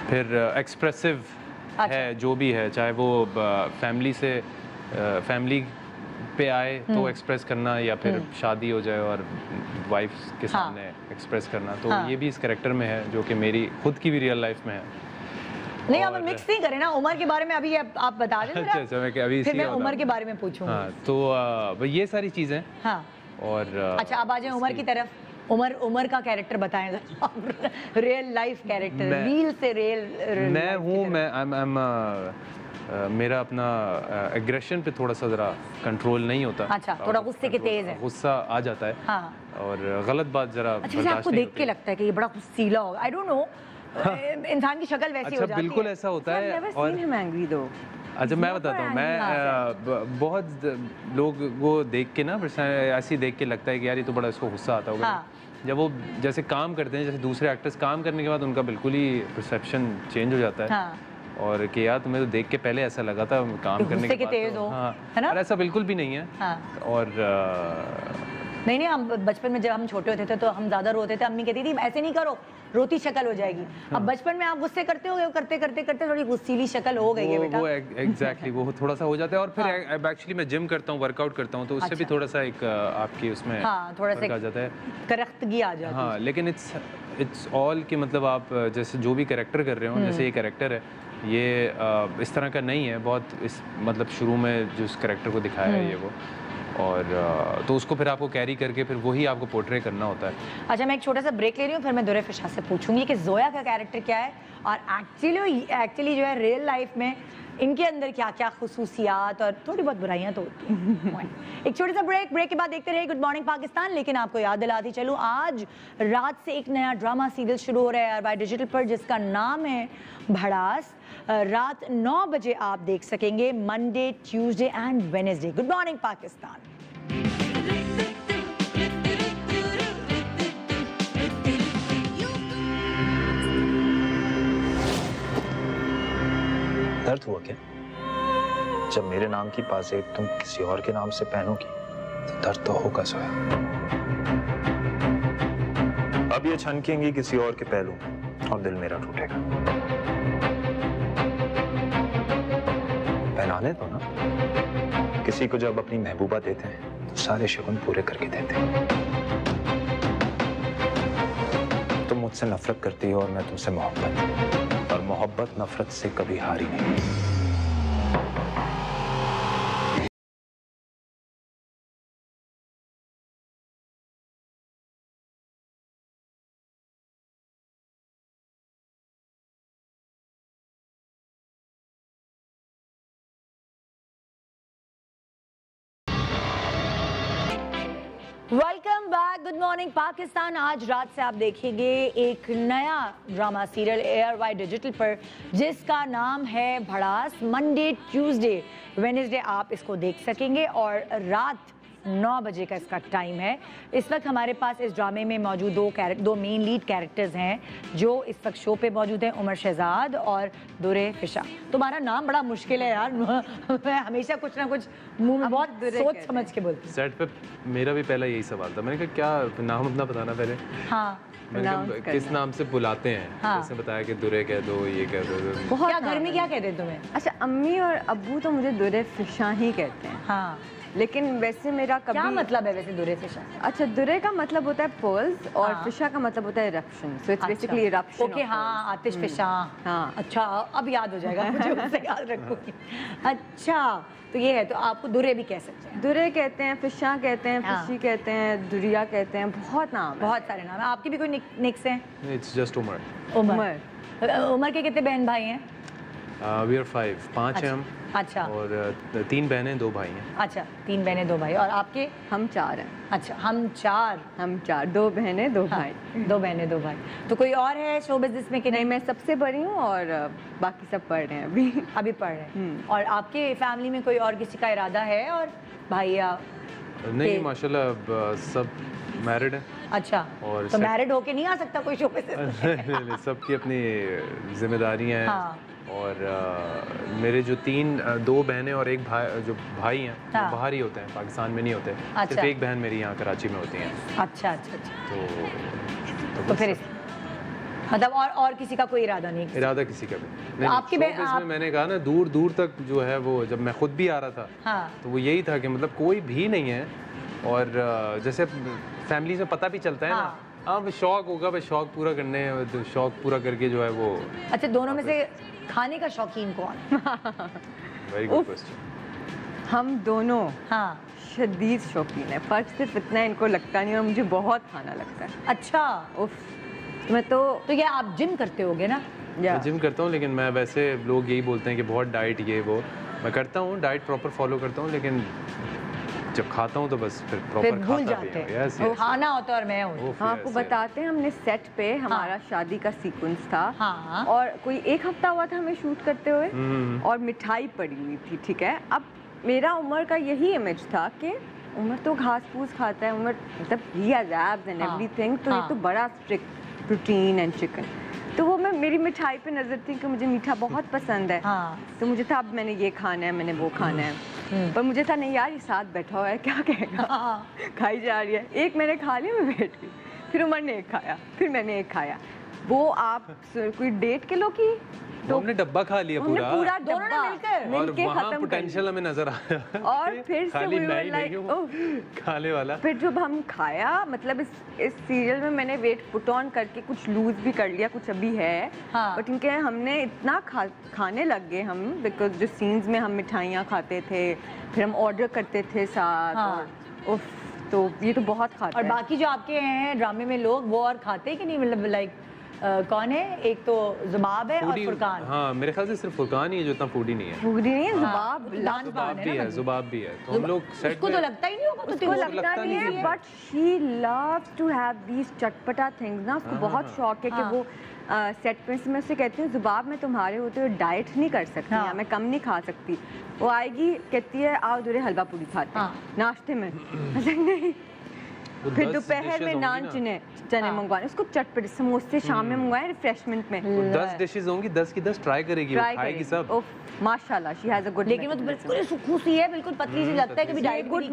फिर एक्सप्रेसिव अच्छा। है जो भी है चाहे वो फैमिली से फैमिली पे आए हम्म। तो एक्सप्रेस करना या फिर शादी हो जाए और वाइफ के सामने हाँ। एक्सप्रेस करना तो हाँ। ये भी इस करेक्टर में है जो कि मेरी खुद की भी रियल लाइफ में है। नहीं अब मिक्स नहीं करें ना उमर के बारे में अभी आप, आप बता दें अच्छा अच्छा मैं अभी फिर मैं उमर के बारे में पूछूँगी। हाँ तो भाई ये सारी चीज़ें हाँ और अ, अच्छा अब आ जाए उमर की तरफ़। उमर उमर का कैरेक्टर बताएँ रियल लाइफ कैरेक्टर रील से रियल मैं हूँ मैं I'm- I'm, uh, मेरा अपना एग्रेशन पे थोड़ा सा ज़रा कंट्रोल नहीं होता। अच्छा, थोड़ा गुस्से के तेज़ हैं। गुस्सा आ जाता है। हाँ। और गलत बात ज़रा अच्छा आपको देख के लगता है कि ये बड़ा गुस्सीला होगा। आई डोंट नो इंसान की शक्ल वैसी हो अच्छा जाती बिल्कुल है ऐसा होता है और अच्छा मैं बताता हूँ मैं हाँ। बहुत लोग वो देख के ना ऐसे देख के लगता है कि यार ये तो बड़ा इसको गुस्सा आता होगा। हाँ। जब वो जैसे काम करते हैं जैसे दूसरे एक्टर्स काम करने के बाद उनका बिल्कुल ही परसेप्शन चेंज हो जाता है। हाँ। और कि यार तुम्हें तो देख के पहले ऐसा लगा था काम कि करने के के बाद तेज तो- हो, हाँ है ना? और ऐसा बिल्कुल भी नहीं है हाँ और अ, नहीं नहीं हम बचपन में जब हम छोटे होते थे तो हम ज़्यादा रोते थे अम्मी कहती थी ऐसे नहीं करो रोती शक्ल हो जाएगी हाँ। अब बचपन में आप गुस्से करते हो करते करते करते थोड़ी गुस्सीली शक्ल हो गई है वो बेटा वो एग्जैक्टली वो थोड़ा सा हो जाता है और फिर एक्चुअली मैं जिम करता हूँ वर्कआउट करता हूँ तो उससे भी अच्छा। थोड़ा सा एक आपकी उसमें हाँ, थोड़ा सा आ जाता है करख्तगी आ जाती हाँ लेकिन इट्स इट्स ऑल कि मतलब आप जैसे जो भी कैरेक्टर कर रहे हो हम्म। जैसे ये कैरेक्टर है ये इस तरह का नहीं है बहुत इस मतलब शुरू में जो इस कैरेक्टर को दिखाया हम्म। है ये वो। और तो उसको फिर आपको कैरी करके फिर वही आपको पोर्ट्रे करना होता है। अच्छा मैं एक छोटा सा ब्रेक ले रही हूँ फिर मैं दुरे फिशा से पूछूँगी कि जोया का कैरेक्टर क्या है और एक्चुअली एक्चुअली जो है रियल लाइफ में इनके अंदर क्या क्या खसूसियात और थोड़ी बहुत बुराइयाँ तो होती हैं। एक छोटा सा ब्रेक ब्रेक के बाद देखते रहे गुड मॉर्निंग पाकिस्तान लेकिन आपको याद दिलाती चलूँ आज रात से एक नया ड्रामा सीरियल शुरू हो रहा है बाय डिजिटल पर जिसका नाम है भड़ास। रात नौ बजे आप देख सकेंगे Monday Tuesday and Wednesday good morning Pakistan दर्द हुआ क्या? जब मेरे नाम की पाजेब तुम किसी और के नाम से पहनोगी तो दर्द तो होगा सोया। अब ये छनकेंगी किसी और के पहलू, और दिल मेरा टूटेगा। पहनाने दो ना। किसी को जब अपनी महबूबा देते हैं तो सारे शगुन पूरे करके देते हैं। तुम मुझसे नफरत करती हो और मैं तुमसे मोहब्बत। और मोहब्बत नफरत से कभी हारी नहीं। Good morning, Pakistan. आज रात से आप देखेंगे एक नया drama serial air Y digital पर, जिसका नाम है भड़ास। मंडे ट्यूसडे वेनेसडे आप इसको देख सकेंगे और रात नौ बजे का इसका टाइम है। इस वक्त हमारे पास इस ड्रामे में मौजूद दो कैरेक्टर दो मेन लीड कैरेक्टर्स हैं जो इस वक्त शो पे मौजूद हैं उमर शहजाद और दुरे फिशा। तुम्हारा नाम बड़ा मुश्किल है यार। मैं हमेशा कुछ ना कुछ मुँह में बहुत सोच समझ के बोलती सेट पे मेरा भी पहला यही सवाल था। मैंने कहा क्या नाम अपना बताना पहले? हाँ। मैंने किस नाम से बुलाते हैं? हाँ। जैसे बताया कि दुरे कह दो ये कह दो बहुत क्या घर में क्या कहते हैं तुम्हें? अच्छा अम्मी और अबू तो मुझे दुरे फिशा ही कहते हैं। हाँ। लेकिन वैसे मेरा कभी क्या मतलब है वैसे दुरे फिशा अच्छा दुरे का मतलब होता है पर्ल्स और हाँ। फिशा का मतलब होता है eruption so it's basically eruption okay हाँ आतिश फिशा। हाँ। अच्छा अब याद हो जाएगा मुझे उससे याद रखूँगी। अच्छा तो ये है तो आपको दुरे भी कह सकते हैं। दुरे कहते हैं फिशा कहते हैं हाँ। फिशी कहते हैं दुरिया कहते हैं बहुत नाम है। बहुत सारे नाम है। आपकी भी कोई निक्स हैं? It's just Umar. Umar. Umar के कितने बहन भाई हैं? वी आर फाइव पाँच हैं हम। अच्छा। और तीन बहनें दो भाई हैं। अच्छा तीन बहनें दो भाई। और आपके? हम चार हैं। अच्छा हम चार। हम चार। दो बहनें दो हाँ, भाई। दो बहनें दो भाई। तो कोई और है शो बिज़नेस में कि नहीं मैं सबसे बड़ी हूँ और बाकी सब पढ़ रहे हैं अभी। अभी पढ़ रहे हैं। हम्म। और आपके फैमिली में कोई और किसी का इरादा है? और भाई या नहीं माशाल्लाह सब मैरिड हैं। अच्छा और तो मैरिड होके नहीं आ सकता कोई शो पे से नहीं, नहीं, सबकी अपनी जिम्मेदारियाँ हैं। हाँ। और अ, मेरे जो तीन दो बहनें और एक भाई जो भाई हैं हाँ। बाहर ही होते हैं पाकिस्तान में नहीं होते। अच्छा। सिर्फ़ एक बहन मेरी यहाँ कराची में होती हैं। अच्छा अच्छा अच्छा। तो तो बस फिर मतलब और और किसी का कोई इरादा नहीं इरादा किसी का भी नहीं, आपकी नहीं, बहन- आप- मैंने कहा ना दूर दूर तक जो है वो जब मैं खुद भी आ रहा था हाँ। तो वो यही था कि मतलब कोई भी नहीं है और जैसे फैमिली में पता भी चलता है हाँ। ना अब शौक होगा बस शौक पूरा करने तो शौक पूरा करके जो है वो अच्छा दोनों में से खाने का शौकीन कौन? वेरी गुड क्वेश्चन हम दोनों हाँ। शदीद शौकीन है। फ़र्क सिर्फ़ इतना है, इनको लगता नहीं और मुझे बहुत खाना लगता है। अच्छा। उफ मैं तो तो ये आप जिम करते होगे ना? या। मैं जिम करता हूँ लेकिन मैं वैसे लोग यही बोलते हैं कि बहुत डाइट ये वो। मैं करता हूँ डाइट प्रॉपर फॉलो करता हूँ लेकिन जब खाता हूँ तो बस फिर फिर प्रॉपर भूल जाते हैं। वो खाना होता है और मैं हूँ। हम आपको बताते हैं हमने सेट पे हमारा शादी का सीक्वेंस था। हाँ। और कोई एक हफ़्ता हुआ था हमें शूट करते हुए हम्म। और मिठाई पड़ी हुई थी ठीक है? अब मेरा उम्र का यही इमेज था कि उमर तो घास फूस खाता है उमर मतलब ही एंड हाँ। एवरीथिंग तो हाँ। ये तो बड़ा स्ट्रिक्ट प्रोटीन एंड चिकन तो वो मैं मेरी मिठाई पे नज़र थी कि मुझे मीठा बहुत पसंद है। हाँ। तो मुझे था अब मैंने ये खाना है मैंने वो खाना है। पर मुझे था नहीं यार ये साथ बैठा हुआ है क्या कहेगा? हाँ। खाई जा रही है। एक मैंने खा लिया मैं बैठ गई। फिर उमर ने एक खाया फिर मैंने एक खाया। वो आप कोई कोई डेढ़ किलो की? तो हमने डब्बा खा लिया पूरा पूरा दोनों ने डब्बा मिलकर? और मिलके वहाँ खत्म पोटेंशियल हमें नज़र आया और फिर से ही नहीं हूँ "ओह." खाने वाला फिर जब हम खाया मतलब इस इस सीरियल में मैंने वेट पुट ऑन करके कुछ लूज भी कर लिया कुछ अभी है हाँ। बट इनके हमने इतना खा खाने लग गए हम बिकॉज़ जो सीन्स में हम मिठाइयाँ खाते थे फिर हम ऑर्डर करते थे साथ हाँ। और उफ तो ये तो बहुत खाते और हैं बाकी जो आपके हैं ड्रामे में लोग वो और खाते हैं कि नहीं मतलब लाइक कौन है एक तो जुबाब है और फुरकान हाँ मेरे ख्याल से सिर्फ़ फुरकान ही है जो इतना फूडी नहीं है फूडी नहीं है हाँ, जुबाब जुबाब पान है भी ना है। जुबाब भी है तो हम लोग सेट उसको तो लगता ही नहीं होगा तो उसको लगता नहीं है है। But she loves to have these चटपटा थिंग्स ना उसको बहुत शौक है कि हाँ। वो सेट पे से मैं उससे कहती हूँ जुबाब में तुम्हारे होते हुए डाइट नहीं कर सकती हाँ। मैं कम नहीं खा सकती वो आएगी कहती है आओ दूरे हलवा पूरी खाते हाँ। नाश्ते में नहीं फिर दोपहर में नान चने चने हाँ। मंगवाने उसको चटपटे समोसे शाम में मंगवाए रिफ्रेशमेंट में। दस डिशेज होंगी दस की दस ट्राई करेगी खाएगी सब। माशाल्लाह शी हैज़ अ गुड लेकिन वो तो बिल्कुल सुखू सी है बिल्कुल पतली सी लगता है कभी डाइट गुड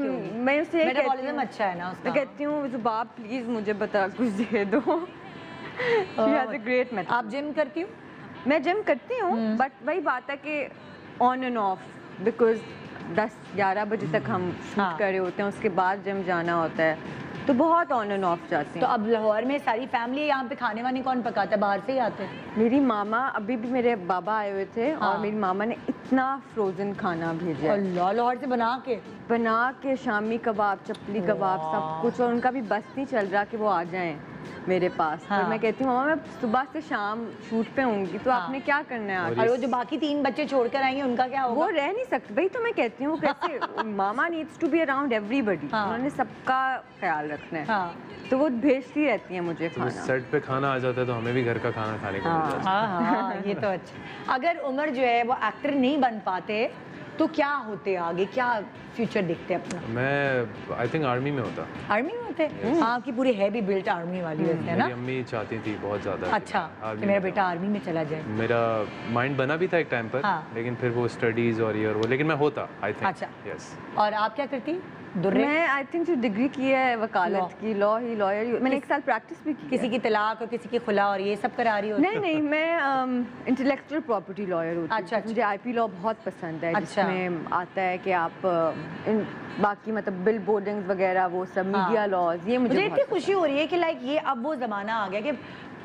मैं उससे यही कहती मेटाबॉलिज्म अच्छा है ना उसका। मैं कहती हूँ जुबाब प्लीज़ मुझे बता कुछ दे दो। She has a great method आप जिम करती हो? मैं जिम करती हूँ बट वही बात है कि ऑन एंड ऑफ़ बिकॉज़ 10 11 बजे तक हम शूट हाँ। कर रहे होते हैं उसके बाद जिम जाना होता है। तो बहुत ऑन एंड ऑफ़ जाती तो अब लाहौर में सारी फैमिली यहाँ पे खाने वाने कौन पकाता है? बाहर से ही आते हैं। मेरी मामा अभी भी मेरे बाबा आए हुए थे हाँ। और मेरी मामा ने इतना फ्रोजन खाना भेजा लाहौर से बना के। बना के शामी कबाब चपली कबाब सब कुछ और उनका भी बस नहीं चल रहा कि वो आ जाएँ। मेरे पास। हाँ। पर मैं कहती हूँ मामा मैं सुबह से शाम शूट पे होंगी तो हाँ। आपने क्या करना है और वो जो बाकी तीन बच्चे छोड़कर आएँगे उनका क्या होगा? वो रह नहीं सकते। भाई तो मैं कहती हूँ कैसे mama needs to be around everybody. उन्होंने सबका ख्याल रखना है। हाँ। तो वो भेजती रहती है मुझे तो खाना। सेट पे खाना आ जाता है तो हमें भी घर का खाना खाने को है। हाँ। हाँ ये तो अच्छा। अगर उमर जो है वो एक्टर नहीं बन पाते तो क्या होते आगे? क्या फ्यूचर देखते हैं अपना? मैं आई थिंक आर्मी में होता। आर्मी में होते हाँ? की पूरी है भी बिल्ट आर्मी वाली वैसे है ना? मेरी अम्मी चाहती थी बहुत ज़्यादा। अच्छा कि मेरा बेटा आर्मी में चला जाए। मेरा माइंड बना भी था एक टाइम पर हाँ। लेकिन फिर वो स्टडीज़ और ये और वो लेकिन मैं होता आई थिंक अच्छा। यस और आप क्या करती? मैं आई थिंक जो डिग्री की है Law. की लॉ ही लॉयर मैंने एक साल प्रैक्टिस भी की किसी है। की तलाक और किसी की खुला और ये सब करा रही हो नहीं नहीं मैं इंटेलेक्चुअल प्रॉपर्टी लॉयर होती अच्छा, हूँ मुझे आईपी लॉ बहुत पसंद है अच्छा। जिसमें आता है कि आप इन बाकी मतलब बिल बोर्डिंग्स वगैरह वो सब हाँ। मीडिया लॉज ये मुझे मुझे इतनी खुशी हो रही है कि लाइक ये अब वो ज़माना आ गया कि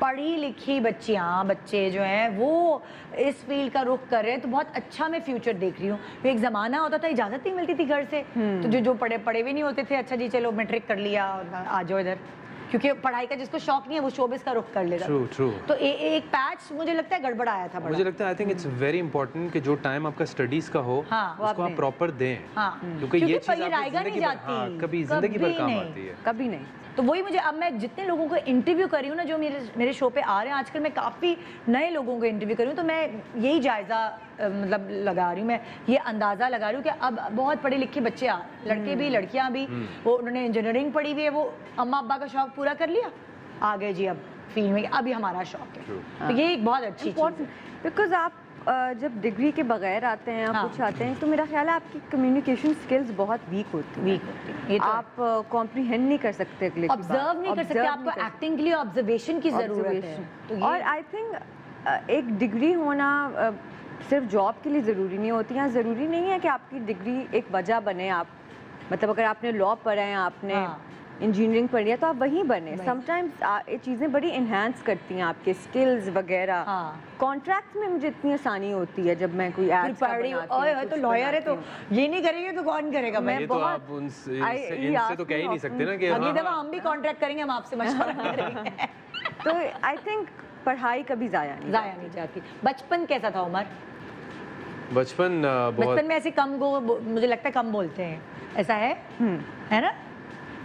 पढ़ी लिखी बच्चियाँ बच्चे जो हैं वो इस फ़ील्ड का रुख कर रहे हैं तो बहुत अच्छा मैं फ्यूचर देख रही हूँ। तो एक ज़माना होता था इजाज़त नहीं मिलती थी घर से। हम्म। तो जो जो पढ़े पढ़े भी नहीं होते थे अच्छा जी चलो मैट्रिक कर लिया आ जाओ इधर। क्योंकि पढ़ाई का जिसको शौक नहीं है वो शोबिस का रुख कर लेता ट्रू ट्रू तो ए, एक पैच मुझे लगता है गड़बड़ आया था मुझे लगता है I think it's very important कि जो टाइम आपका स्टडीज़ का हो हाँ, उसको आप प्रॉपर दें। हाँ। क्योंकि ये चीज़ आपकी नहीं जाती। हाँ, कभी ज़िंदगी भर काम आती है। कभी नहीं। तो वही मुझे अब मैं जितने लोगों को इंटरव्यू कर रही हूँ ना जो मेरे मेरे शो पे आ रहे हैं आजकल मैं काफ़ी नए लोगों को इंटरव्यू कर रही हूँ तो मैं यही जायज़ा मतलब लगा रही हूँ मैं ये अंदाज़ा लगा रही हूँ कि अब बहुत पढ़े लिखे बच्चे आ लड़के भी लड़कियाँ भी वो उन्होंने इंजीनियरिंग पढ़ी हुई है वो अम्मा अब्बा का शौक पूरा कर लिया? आ गए जी अब फ़ील्ड में अभी हमारा शौक है। तो ये एक बहुत अच्छी बिकॉज़ आप जब डिग्री के बगैर आते हैं आप हाँ। कुछ आते हैं तो मेरा ख्याल है आपकी कम्युनिकेशन स्किल्स बहुत वीक होती वीक होती है ये तो आप कॉम्प्रीहेंड नहीं कर सकते अगले ऑब्ज़र्व नहीं कर सकते आपको एक्टिंग के लिए ऑब्जर्वेशन की ज़रूरत है. तो और आई थिंक एक डिग्री होना सिर्फ़ जॉब के लिए ज़रूरी नहीं होती है ज़रूरी नहीं है कि आपकी डिग्री एक वजह बने आप मतलब अगर आपने लॉ पढ़ा है आपने हाँ। इंजीनियरिंग पढ़ लिया तो आप वहीं बने। समटाइम्स ये चीज़ें बड़ी इन्हांस करती हैं आपके स्किल्स वगैरह। हाँ। कॉन्ट्रैक्ट में मुझे इतनी आसानी होती है जब मैं कोई एड हूँ तो लॉयर है तो ये नहीं करेंगे तो कौन करेगा मैं ये तो आप उनसे इनसे- तो कह ही नहीं सकते ना कि अगली हाँ, दफ़ा हाँ, हम भी कॉन्ट्रैक्ट करेंगे हम आपसे मशवरा करेंगे। तो आई थिंक पढ़ाई कभी ज़ाया नहीं जाया नहीं जाती। बचपन कैसा था उमर? बचपन बहुत बचपन में ऐसे कम गो मुझे लगता है कम बोलते हैं। ऐसा है? हम्म। है ना?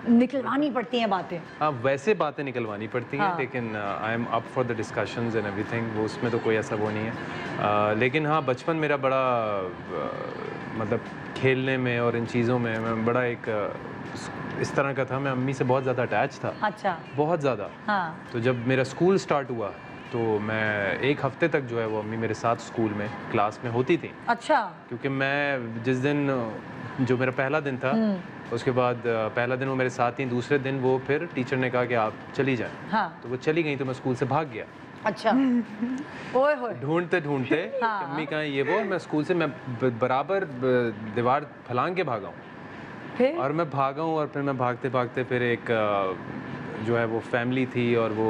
निकलवानी पड़ती हैं बातें। हाँ वैसे बातें निकलवानी पड़ती हैं हाँ। लेकिन I am up for the discussions and everything वो उसमें तो कोई ऐसा वो नहीं है। अ, लेकिन हाँ बचपन मेरा बड़ा अ, मतलब खेलने में और इन चीज़ों में मैं बड़ा एक अ, इस तरह का था मैं अम्मी से बहुत ज़्यादा अटैच था। अच्छा। बहुत ज़्यादा। हाँ। तो जब मेरा स्कूल स्टार्ट हुआ तो मैं एक हफ़्ते तक जो है वो अम्मी मेरे साथ स्कूल में क्लास में होती थी। अच्छा। क्योंकि मैं जिस दिन जो मेरा पहला दिन था हम्म। उसके बाद पहला दिन वो मेरे साथ थी दूसरे दिन वो फिर टीचर ने कहा कि आप चली जाएँ। हाँ। तो वो चली गई तो मैं स्कूल से भाग गया। अच्छा। ओए होए। ढूंढते ढूंढते हाँ। अम्मी कहाँ ये वो मैं स्कूल से मैं बराबर दीवार फलांग के भागा हूँ। और मैं भागा हूँ और फिर मैं भागते भागते फिर एक जो है वो फैमिली थी और वो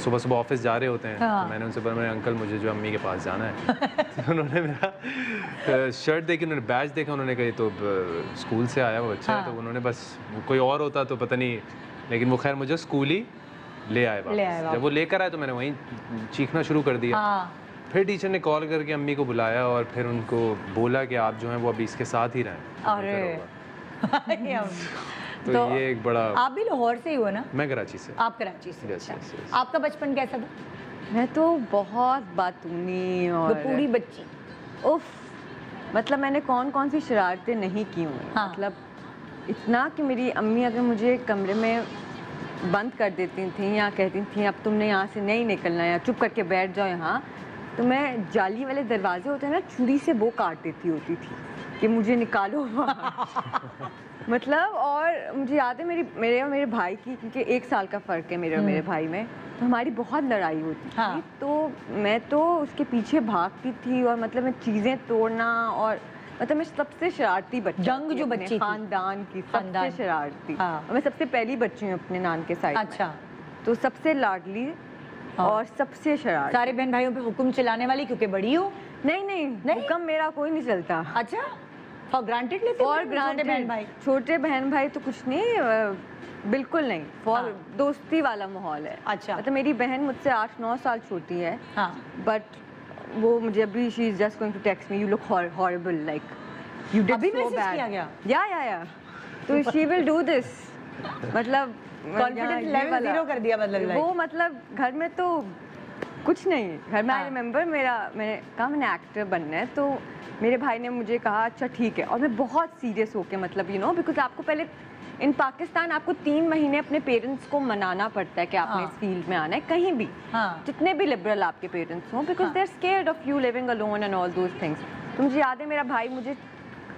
सुबह सुबह ऑफ़िस जा रहे होते हैं हाँ। तो मैंने उनसे बोला मेरे अंकल मुझे जो अम्मी के पास जाना है। तो उन्होंने मेरा शर्ट देखी उन्होंने बैच देखा उन्होंने कहा तो स्कूल से आया वो अच्छा है। हाँ। तो उन्होंने बस कोई और होता तो पता नहीं लेकिन वो खैर मुझे स्कूल ही ले आए ले आए वापस। जब वो लेकर आए तो मैंने वहीं चीखना शुरू कर दिया। हाँ। फिर टीचर ने कॉल करके अम्मी को बुलाया और फिर उनको बोला कि आप जो हैं वो अभी इसके साथ ही रहें। तो तो, ये एक बड़ा आप भी लाहौर से ही हो ना? मैं कराची से। आप कराची से Yes, अच्छा। yes, yes. आपका बचपन कैसा था? मैं तो बहुत बातूनी और पूरी बच्ची। उफ मतलब मैंने कौन कौन सी शरारतें नहीं की हुई। हाँ। मतलब इतना कि मेरी अम्मी अगर मुझे कमरे में बंद कर देती थी या कहती थी अब तुमने यहाँ से नहीं निकलना या चुप करके बैठ जाओ यहाँ। तो मैं जाली वाले दरवाजे होते हैं ना छुरी से वो काट देती होती थी कि मुझे निकालो। मतलब और मुझे याद है मेरी मेरे और मेरे भाई की क्योंकि एक साल का फ़र्क है मेरे और मेरे भाई में तो हमारी बहुत लड़ाई होती थी। हाँ। तो मैं तो उसके पीछे भागती थी और मतलब मैं चीज़ें तोड़ना और मतलब मैं सबसे शरारती बच्ची जंग जो बच्ची खानदान की सबसे शरारती। हाँ। मैं सबसे पहली बच्ची हूँ अपने नान के साइड अच्छा। तो सबसे लाडली हाँ। और सबसे शरारती। सारे बहन भाइयों पे हुक्म चलाने वाली क्योंकि बड़ी हो? नहीं नहीं नहीं? हुक्म मेरा कोई नहीं चलता। अच्छा। फॉर ग्रांटेड लेते थे छोटे बहन भाई छोटे बहन भाई तो कुछ नहीं बिल्कुल नहीं फॉर हाँ। दोस्ती वाला माहौल है अच्छा। मतलब मेरी बहन मुझसे आठ नौ साल छोटी है हाँ बट वो मुझे अभी she is just going to text me you look horrible like you did अभी बैड किया गया? या या या तो शी विल डू दिस मतलब Confidence यहाँ ये level वाला। zero कर दिया मतलब वो मतलब घर में तो कुछ नहीं घर में आई हाँ। रिमेम्बर मेरा मैंने कहा मैंने एक्टर बनना है तो मेरे भाई ने मुझे कहा अच्छा ठीक है और मैं बहुत सीरियस होके मतलब यू नो बिकॉज़ आपको पहले इन पाकिस्तान आपको तीन महीने अपने पेरेंट्स को मनाना पड़ता है कि आपने हाँ। इस फ़ील्ड में आना है कहीं भी हाँ। जितने भी लिबरल आपके पेरेंट्स हों बिकॉज़ हाँ। They are scared of you living alone and all those things तो मुझे याद है मेरा भाई मुझे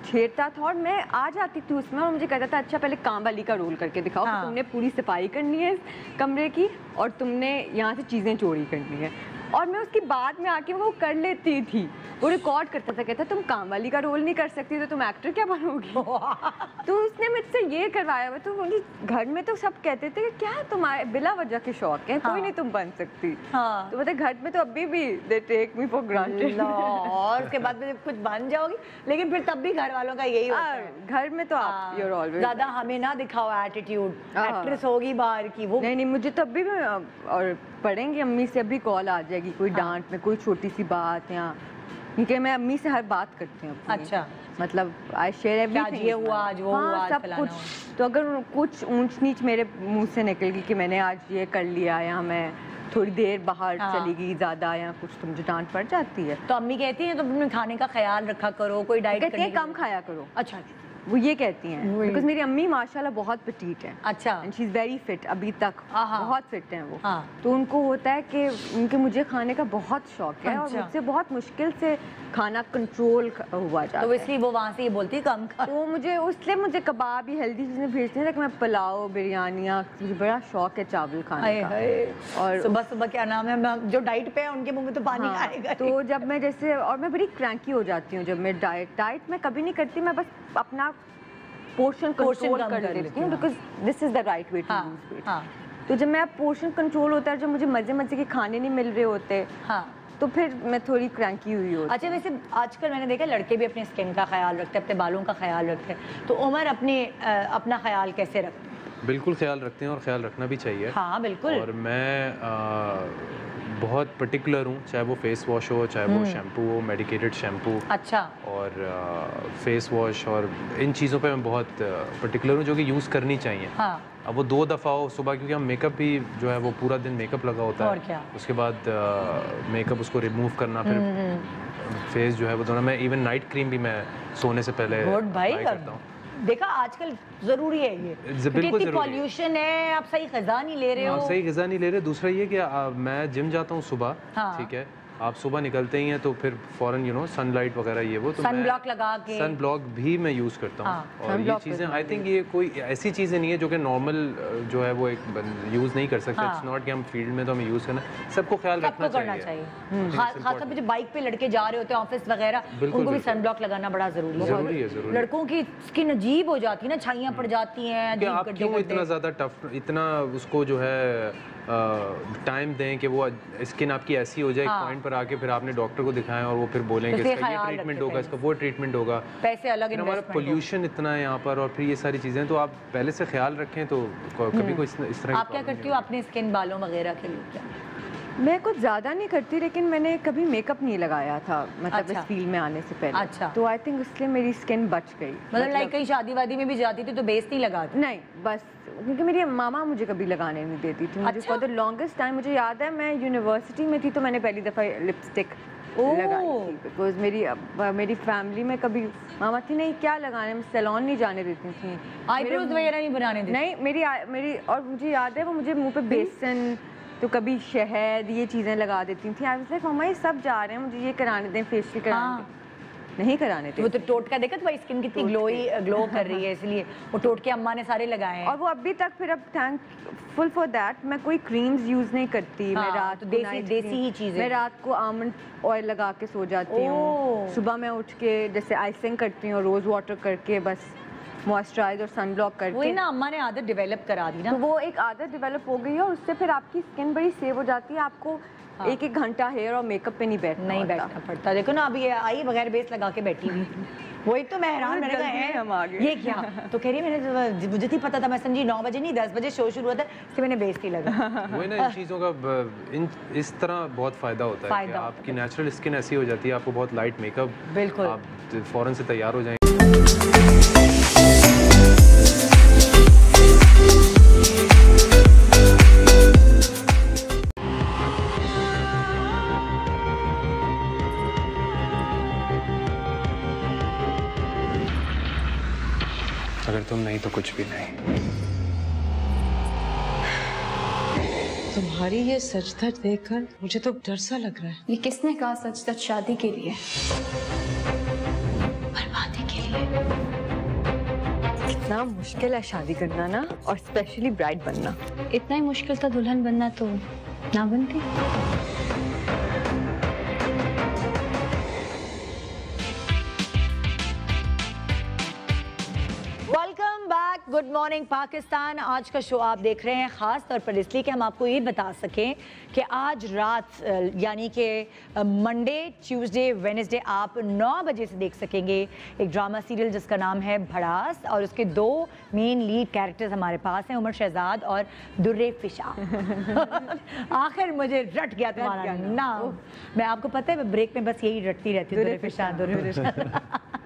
छेड़ता था और मैं आ जाती थी उसमें और मुझे कहता था अच्छा पहले काम वाली का रोल करके दिखाओ हाँ। तुमने पूरी सफ़ाई करनी है कमरे की और तुमने यहाँ से चीज़ें चोरी करनी है और मैं उसकी बाद में आके वो कर लेती थी। वो रिकॉर्ड करता था कहता तुम काम वाली का रोल नहीं कर सकती तो तुम एक्टर क्या बनोगी? तो उसने मुझसे ये करवाया हुआ तो मुझे घर में तो सब कहते थे कि क्या तुम्हारे बिला वजह के शौक है हाँ। कोई नहीं तुम बन सकती। हाँ। तो मतलब घर में तो अभी भी they take me for granted और उसके बाद में कुछ बन जाओगी लेकिन फिर तब भी घर वालों का यही होता है। घर में तो आप हाँ, यूर ऑलवेज ज़्यादा हमें ना दिखाओ एटीट्यूड हाँ। एक्ट्रेस होगी बाहर की वो नहीं नहीं मुझे तब भी और पढ़ेंगे अम्मी से अभी कॉल आ जाएगी। कोई हाँ। डांट में कोई छोटी सी बात या क्योंकि मैं अम्मी से हर बात करती हूँ अच्छा। मतलब आई शेयर आज ये हुआ, आज वो हुआ, सब कुछ। तो अगर कुछ ऊंच नीच मेरे मुँह से निकल गई कि मैंने आज ये कर लिया या मैं थोड़ी देर बाहर हाँ। चली गई ज़्यादा या कुछ तो मुझे डांट पड़ जाती है। तो अम्मी कहती है तो अपने खाने का ख्याल रखा करो कोई डाइट कहती है कम खाया करो। अच्छा। वो ये कहती हैं बिकॉज़ मेरी अम्मी माशाल्लाह बहुत पटीट है अच्छा। And she is very fit अभी तक बहुत फिट हैं वो। हाँ। तो उनको होता है कि उनके मुझे खाने का बहुत शौक है अच्छा। और। मुझसे बहुत मुश्किल से खाना कंट्रोल हुआ जाता तो इसलिए वो वहाँ से ये बोलती है कम खा तो मुझे उसलिए मुझे कबाब ही हेल्दी चीज़ें भेजते हैं ताकि मैं पुलाव बिरयानियाँ मुझे बड़ा शौक है चावल खाने का। और सुबह सुबह क्या नाम है मैं- जो डाइट पे है उनके मुँह में तो पानी हाँ, आएगा तो जब मैं जैसे और मैं बड़ी क्रैंकी हो जाती हूँ जब मैं डाइट डाइट मैं कभी नहीं करती मैं बस अपना पोर्शन कंट्रोल कर लेती हूँ। Because this is the right way to lose weight हाँ। तो जब मैं पोर्शन कंट्रोल होता है जब मुझे मज़े मज़े के खाने नहीं मिल रहे होते हाँ। तो फिर मैं थोड़ी क्रैंकी हुई हूँ। अच्छा वैसे आजकल मैंने देखा लड़के भी अपने स्किन का ख्याल रखते हैं अपने बालों का ख्याल रखते हैं। तो उमर अपने अ, अपना ख्याल कैसे रखते हैं? बिल्कुल ख्याल रखते हैं और ख्याल रखना भी चाहिए। हाँ बिल्कुल। और मैं आ, बहुत पर्टिकुलर हूँ चाहे वो फेस वॉश हो चाहे वो शैम्पू हो मेडिकेटेड शैम्पू अच्छा। और फेस वॉश और इन चीज़ों पे मैं बहुत पर्टिकुलर हूँ जो कि यूज़ करनी चाहिए। हाँ। अब वो दो दफ़ा हो सुबह क्योंकि हम मेकअप भी जो है वो पूरा दिन मेकअप लगा होता और है। क्या? उसके बाद मेकअप उसको रिमूव करना हम्म, फिर फेस जो है वो दोनों मैं इवन नाइट क्रीम भी मैं सोने से पहले करता हूँ। देखा आजकल ज़रूरी है ये। बिल्कुल इतनी पॉल्यूशन है। आप सही खजा नहीं ले रहे हो सही गज़ा नहीं ले रहे दूसरा ये की मैं जिम जाता हूँ सुबह हाँ। ठीक है? आप सुबह निकलते ही हैं तो फिर फॉरन यू नो सनलाइट वगैरह ये वो तो Sunblock लगा के। सन ब्लॉक भी मैं यूज़ करता हाँ, हूँ और ये चीज़ें आई थिंक ये कोई ऐसी चीज़ें नहीं है जो कि नॉर्मल जो है वो एक यूज़ नहीं कर सकते। हाँ। इट्स नॉट कि हम फ़ील्ड में तो हमें यूज़ करना सबको ख्याल रखना चाहिए। चाहिए। खास खासतौर पे जो बाइक पे लड़के जा रहे होते हैं ऑफ़िस वगैरह उनको भी सन ब्लॉक लगाना बड़ा ज़रूरी है। है, है। लड़कों की स्किन अजीब हो जाती है ना छाइयाँ पड़ जाती हैं। इतना ज़्यादा टफ इतना उसको जो है टाइम दें कि वो स्किन आपकी ऐसी हो जाए हाँ। पॉइंट पर आके फिर आपने डॉक्टर को दिखाया और वो फिर बोलें कि इसका ये ट्रीटमेंट होगा इसका वो ट्रीटमेंट होगा। पैसे अलग हमारा पोल्यूशन इतना है यहाँ पर और फिर ये सारी चीज़ें तो आप पहले से ख्याल रखें तो कभी कोई इस तरह आप क्या करती हो अपनी स्किन बालों वगैरह के लिए मैं कुछ ज़्यादा नहीं करती लेकिन मैंने कभी मेकअप नहीं लगाया था मतलब अच्छा। इस फ़ील्ड में आने से पहले। अच्छा। तो आई थिंक इसलिए मेरी स्किन बच गई। मतलब मतलब लाइक कहीं शादी वादी में भी जाती थी तो बेस नहीं लगाती नहीं बस क्योंकि मेरी मामा मुझे कभी लगाने नहीं देती थी। मुझे? फॉर द लॉन्गेस्ट टाइम मुझे याद है मैं यूनिवर्सिटी में थी तो मैंने पहली दफ़ा लिपस्टिक बिकॉज़ मेरी मेरी फैमिली में कभी मामा थी नहीं क्या लगाने में सैलॉन नहीं जाने देती थी। आईब्रोज वगैरह नहीं बनाने देती? नहीं मेरी मेरी और मुझे याद है वो मुझे मुँह पे बेसन तो कभी शहद ये चीज़ें लगा देती थी आई लाइक मम्मा ये सब जा रहे हैं मुझे ये कराने दें फेशियल कराने हाँ। नहीं कराने थे वो तो टोटका देखा तुम्हारी स्किन कितनी ग्लोई ग्लो कर रही है इसलिए। वो टोटके अम्मा ने सारे लगाए हैं। और वो अभी तक फिर अब थैंक फुल फॉर दैट मैं कोई क्रीम्स यूज़ नहीं करती हाँ, मैं रात तो देसी- देसी ही चीज़ें। मैं रात को आमंड ऑयल लगा के सो जाती हूँ। सुबह मैं उठ के जैसे आइसिंग करती हूँ रोज वाटर करके बस। मॉइस्चराइज और सनब्लॉक वही करके ना अम्मा ने आदत डेवलप करा दी ना। तो वो एक आदत डेवलप हो गई है और उससे फिर आपकी स्किन बड़ी सेव हो जाती है आपको हाँ। एक एक घंटा हेयर और मेकअप पे नहीं बैठना नहीं बैठना पड़ता। देखो ना अभी ये आई बगैर बेस लगा के बैठी हुई। वही तो मैं हैरान मैंने कहा "हैं, हम आ गए।" ये क्या? तो कह रही है मैंने मुझे नहीं पता था मैं समझी नौ बजे नहीं दस बजे शो शुरू होता है इसलिए मैंने बेस नहीं लगा। वही ना इन चीज़ों का इन इस तरह बहुत फ़ायदा होता है कि फ़ायदा होता है। आपकी नेचुरल स्किन ऐसी हो जाती है आपको बहुत लाइट मेकअप बिल्कुल। आप फ़ौरन से तैयार हो जाएँगे तो कुछ भी नहीं। तुम्हारी ये सच धज देखकर मुझे तो डर सा लग रहा है। ये किसने कहा सच सच शादी के लिए? बर्बादी के लिए। इतना मुश्किल है शादी करना ना और स्पेशली ब्राइड बनना। इतना ही मुश्किल था दुल्हन बनना तो ना बनती। गुड मॉर्निंग पाकिस्तान आज का शो आप देख रहे हैं। ख़ास तौर पर इसलिए कि हम आपको ये बता सकें कि आज रात यानी कि मंडे ट्यूसडे वेनेसडे आप 9 बजे से देख सकेंगे एक ड्रामा सीरियल जिसका नाम है भड़ास और उसके दो मेन लीड कैरेक्टर्स हमारे पास हैं उमर शहजाद और दुर्रे फिशा। आखिर मुझे रट गया तुम्हारा ना। नाम। मैं आपको पता है मैं ब्रेक में बस यही रटती रहती हूँ दुर्रे फिशा। दुर्रे फिशा।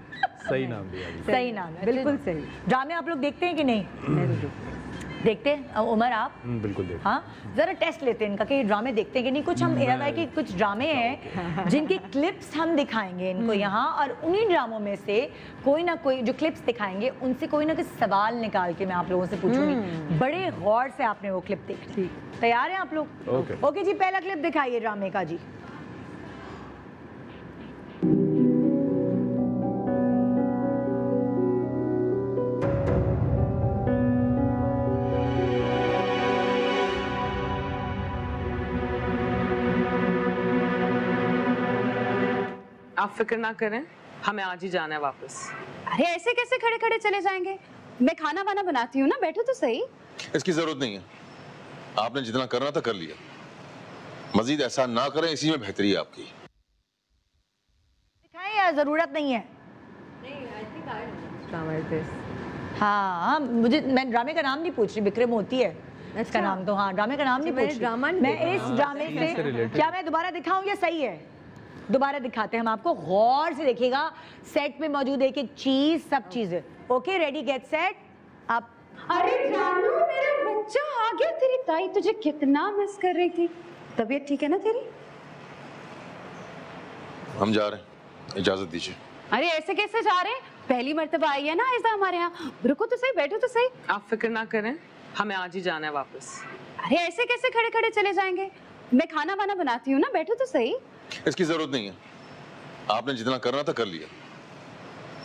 सही नाम दिया सही नाम है बिल्कुल सही। ड्रामे आप लोग देखते हैं कि नहीं? देखते हैं? उमर आप? हम्म, बिल्कुल देखो हाँ। जरा टेस्ट लेते हैं इनका कि ड्रामे देखते हैं कि नहीं। कुछ हम इरादा है कि कुछ ड्रामे हैं जिनकी क्लिप्स हम दिखाएँगे इनको यहाँ और उन्हीं ड्रामों में से कोई ना कोई जो क्लिप्स दिखाएँगे उनसे कोई ना कोई सवाल निकाल के मैं आप लोगों से पूछूँगी। बड़े गौर से आपने वो क्लिप देखनी तैयार है आप लोग? ओके। ओके जी पहला क्लिप दिखाइए ड्रामे का जी। आप फ़िक्र ना करें हमें आज ही जाना है वापस। अरे ऐसे कैसे खड़े खड़े चले जाएँगे? मैं खाना वाना बनाती हूँ ना बैठो तो सही। इसकी ज़रूरत नहीं है। आपने जितना करना था कर लिया। मजीद ऐसा ना करें इसी में बेहतरी है आपकी। ज़रूरत नहीं है। हाँ मुझे मैं ड्रामे का नाम नहीं पूछ रही विक्रम होती है। इसका अच्छा। नाम तो हाँ ड्रामे का नाम नहीं अच्छा, पूछ रही। मैं इस ड्रामे से से क्या मैं दोबारा दिखाऊँ या सही है? दोबारा दिखाते हैं हम आपको। गौर से देखिएगा सेट में मौजूद एक एक चीज़ सब चीज़ें। ओके रेडी गेट सेट आप अरे जानू मेरा बच्चा आ गया तेरी ताई तुझे कितना मिस कर रही थी। तबीयत ठीक है ना तेरी? हम जा रहे हैं। इजाज़त दीजिए। अरे ऐसे कैसे जा रहे हैं? पहली मर्तबा आई है ना ऐसा हमारे यहाँ। रुको तो सही बैठो तो सही। आप फ़िक्र ना करें हमें आज ही जाना है वापस। अरे ऐसे कैसे खड़े खड़े चले जाएँगे? मैं खाना वाना बनाती हूँ ना बैठो तो सही। इसकी ज़रूरत नहीं है। आपने जितना करना था कर लिया।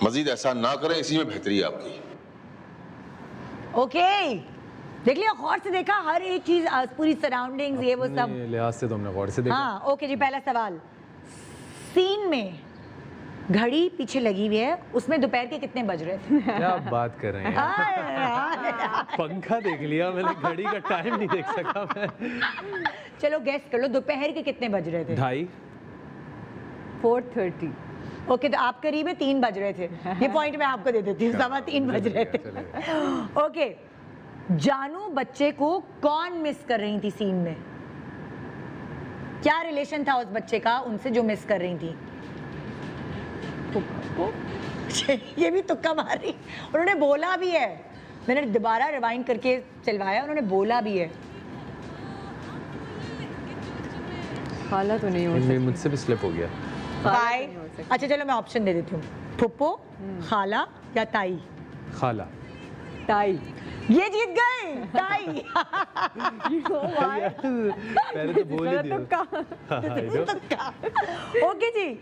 मजीद ऐसा ना करें इसी में बेहतरी है आपकी। ओके देख लिया गौर से देखा हर एक चीज़ पूरी सराउंडिंग्स ये वो सब। लिहाज से तो हमने गौर से देखा। हाँ ओके जी पहला सवाल। सीन में घड़ी पीछे लगी हुई है उसमें दोपहर के कितने बज रहे थे क्या बात कर रहे हैं। पंखा देख लिया मैंने घड़ी का टाइम नहीं देख सका मैं। चलो गेस कर लो दोपहर के कितने बज रहे थे? ढाई। फोर थर्टी ओके तो आप करीब है तीन बज रहे थे। ये पॉइंट मैं आपको दे देती हूँ सवा तीन बज रहे थे। ओके जानू बच्चे को कौन मिस कर रही थी सीन में? क्या रिलेशन था उस बच्चे का उनसे जो मिस कर रही थी? ये भी तुक्का मार रही। उन्होंने बोला भी है। मैंने दोबारा रिवाइंड करके चलवाया उन्होंने बोला भी है। खाला तो नहीं हो मुझसे भी स्लिप हो गया। हो सकती। अच्छा चलो मैं ऑप्शन दे देती हूँ। फुप्पो खाला या ताई? खाला। ताई। ये जीत गए। ताई। पहले तो बोल ही दिया। हाँ. तुक्का ओके जी।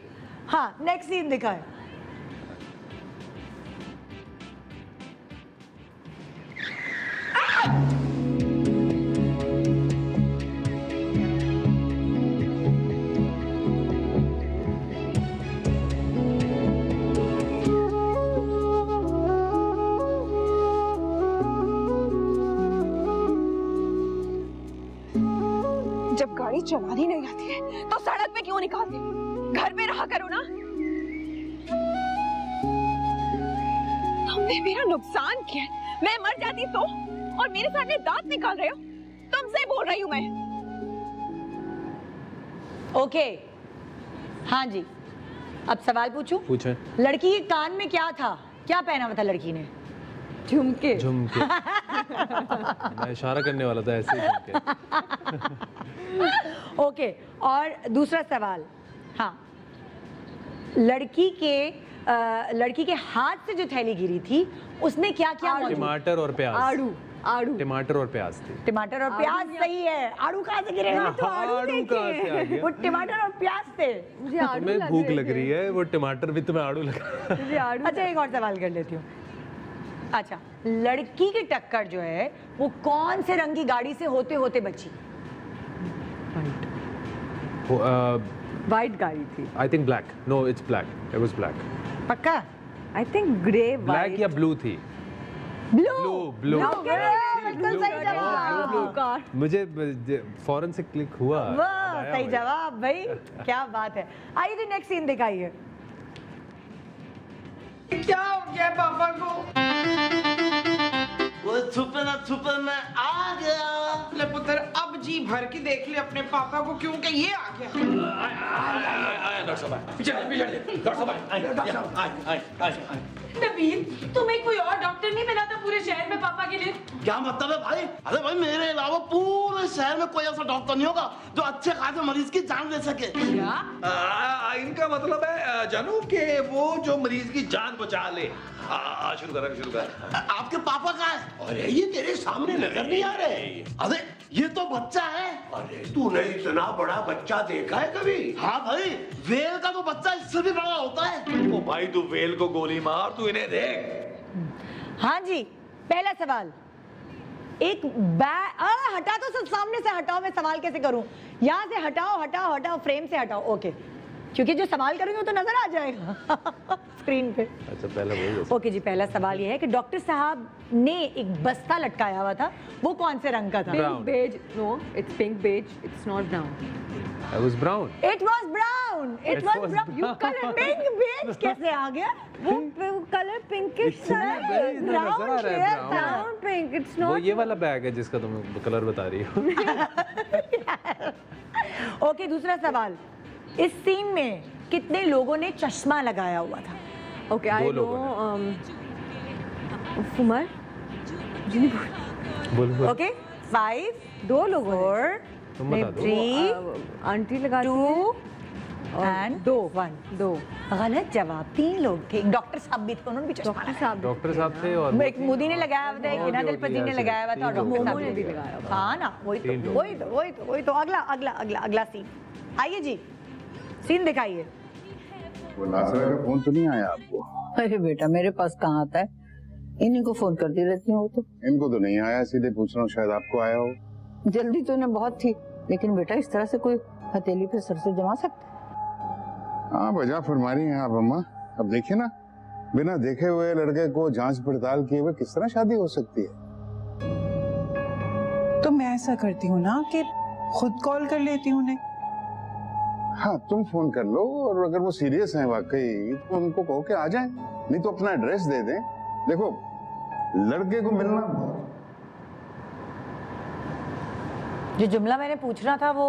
हाँ नेक्स्ट सीन दिखाए। जब चलानी नहीं आती है। तो सड़क पे क्यों निकालते घर में रहा करो ना। तुमने मेरा नुकसान किया मैं मर जाती तो? और मेरे सामने दांत निकाल रहे हो? तुमसे बोल रही हूँ मैं। ओके। हाँ जी। अब सवाल पूछूँ? पूछे। लड़की के कान में क्या था? क्या पहना हुआ था लड़की ने? झुमके। झुमके। मैं इशारा करने वाला था ऐसे ही झुमके। ओके और दूसरा सवाल। हाँ। लड़की के अ, लड़की के हाथ से जो थैली गिरी थी उसमें क्या क्या टमाटर और प्याज। आड़ू आड़ू। टमाटर और प्याज थी। टमाटर और प्याज सही है। आड़ू कहाँ से गिरे तो आड़ू कहाँ से वो टमाटर और प्याज थे। मुझे आड़ू लग भूख लग रही है वो टमाटर भी तुम्हें आड़ू लगा मुझे आड़ू अच्छा एक और सवाल कर लेती हूँ। अच्छा लड़की की टक्कर जो है वो कौन से रंग की गाड़ी से होते होते बची? वाइट गाड़ी थी। I think black no it's black it was black पक्का? आई थिंक ग्रे ब्लैक या ब्लू थी? ब्लू ब्लू बिल्कुल सही जवाब! वाइट मुझे फ़ौरन से क्लिक हुआ। सही जवाब भाई। क्या बात है। आइए नेक्स्ट सीन दिखाइए। क्या हो गया छुपे में आ गया। ले पुत्र अब जी भर के देख ले अपने पापा को क्योंकि ये आ गया। नबील तुम्हें कोई और डॉक्टर नहीं मिला था पूरे शहर में पापा के लिए? क्या मतलब है भाई? अरे भाई मेरे अलावा पूरे शहर में कोई ऐसा डॉक्टर नहीं होगा जो अच्छे खासे मरीज़ की जान ले सके। क्या? आ, इनका मतलब है जानू के वो जो मरीज़ की जान बचा ले। आ, आ, शुरू कर शुरू कर। आपके पापा का है? अरे ये तेरे सामने नज़र नहीं आ रहे। अरे ये तो बच्चा है। अरे तूने इतना बड़ा बच्चा देखा है कभी? हाँ भाई वेल का तो बच्चा इससे भी बड़ा होता है। ओ भाई तू वेल को गोली मार तू इन्हें देख। हाँ जी पहला सवाल। एक बै आ, हटा तो सब सामने से हटाओ मैं सवाल कैसे करूँ? यहाँ से हटाओ हटाओ हटाओ फ्रेम से हटाओ। ओके। क्योंकि जो सवाल करेंगे वो तो नज़र आ जाएगा। स्क्रीन पे। अच्छा पहला वही है ओके जी पहला सवाल ये है कि डॉक्टर साहब ने एक बस्ता लटकाया हुआ था। वो कौन से रंग का था? Brown. Beige no it's pink beige it's not brown I was brown it was brown it It was was brown you brown. Colour pink beige कैसे आ गया? वो इतना नज़र आ रहा है brown। ब्राउन पिंक इट्स वो ये वाला बैग है जिसका तुम कलर बता रही हो। ओके दूसरा सवाल। इस सीन में कितने लोगों ने चश्मा लगाया हुआ था? Okay I know. बोल बोल ओके फाइव दो लोगों दो। थ्री आंटी लगा टू एंड दो वन दो। गलत जवाब तीन लोग थे। डॉक्टर साहब भी थे उन्होंने भी डॉक्टर साहब डॉक्टर साहब थे और एक मोदी ने लगाया हुआ था एक और हिना दलपति ने लगाया हुआ था और डॉक्टर साहब ने भी लगाया हुआ हाँ ना वही तो वही तो वही तो वही तो अगला अगला अगला अगला अगला सीन आइए जी। सीन दिखाइए। वो नासरा का फ़ोन तो नहीं आया आपको? अरे बेटा मेरे पास कहाँ आता है? इन्हीं को फ़ोन करती रहती हूँ तो। इनको तो नहीं आया सीधे पूछ रहा हूँ शायद आपको आया हो। जल्दी तो इन्हें बहुत थी लेकिन बेटा इस तरह से कोई हथेली पे सर से जमा सकता हाँ? वजह फरमा रही हैं आप अम्मा। अब देखिए ना बिना देखे हुए लड़के को जाँच पड़ताल किए हुए किस तरह शादी हो सकती है? तो मैं ऐसा करती हूँ ना कि खुद कॉल कर लेती हूँ उन्हें। हाँ तुम फ़ोन कर लो और अगर वो सीरियस हैं वाकई तो उनको कहो कि आ जाएँ। नहीं तो अपना एड्रेस दे दें। देखो लड़के को मिलना जो जुमला मैंने पूछना था वो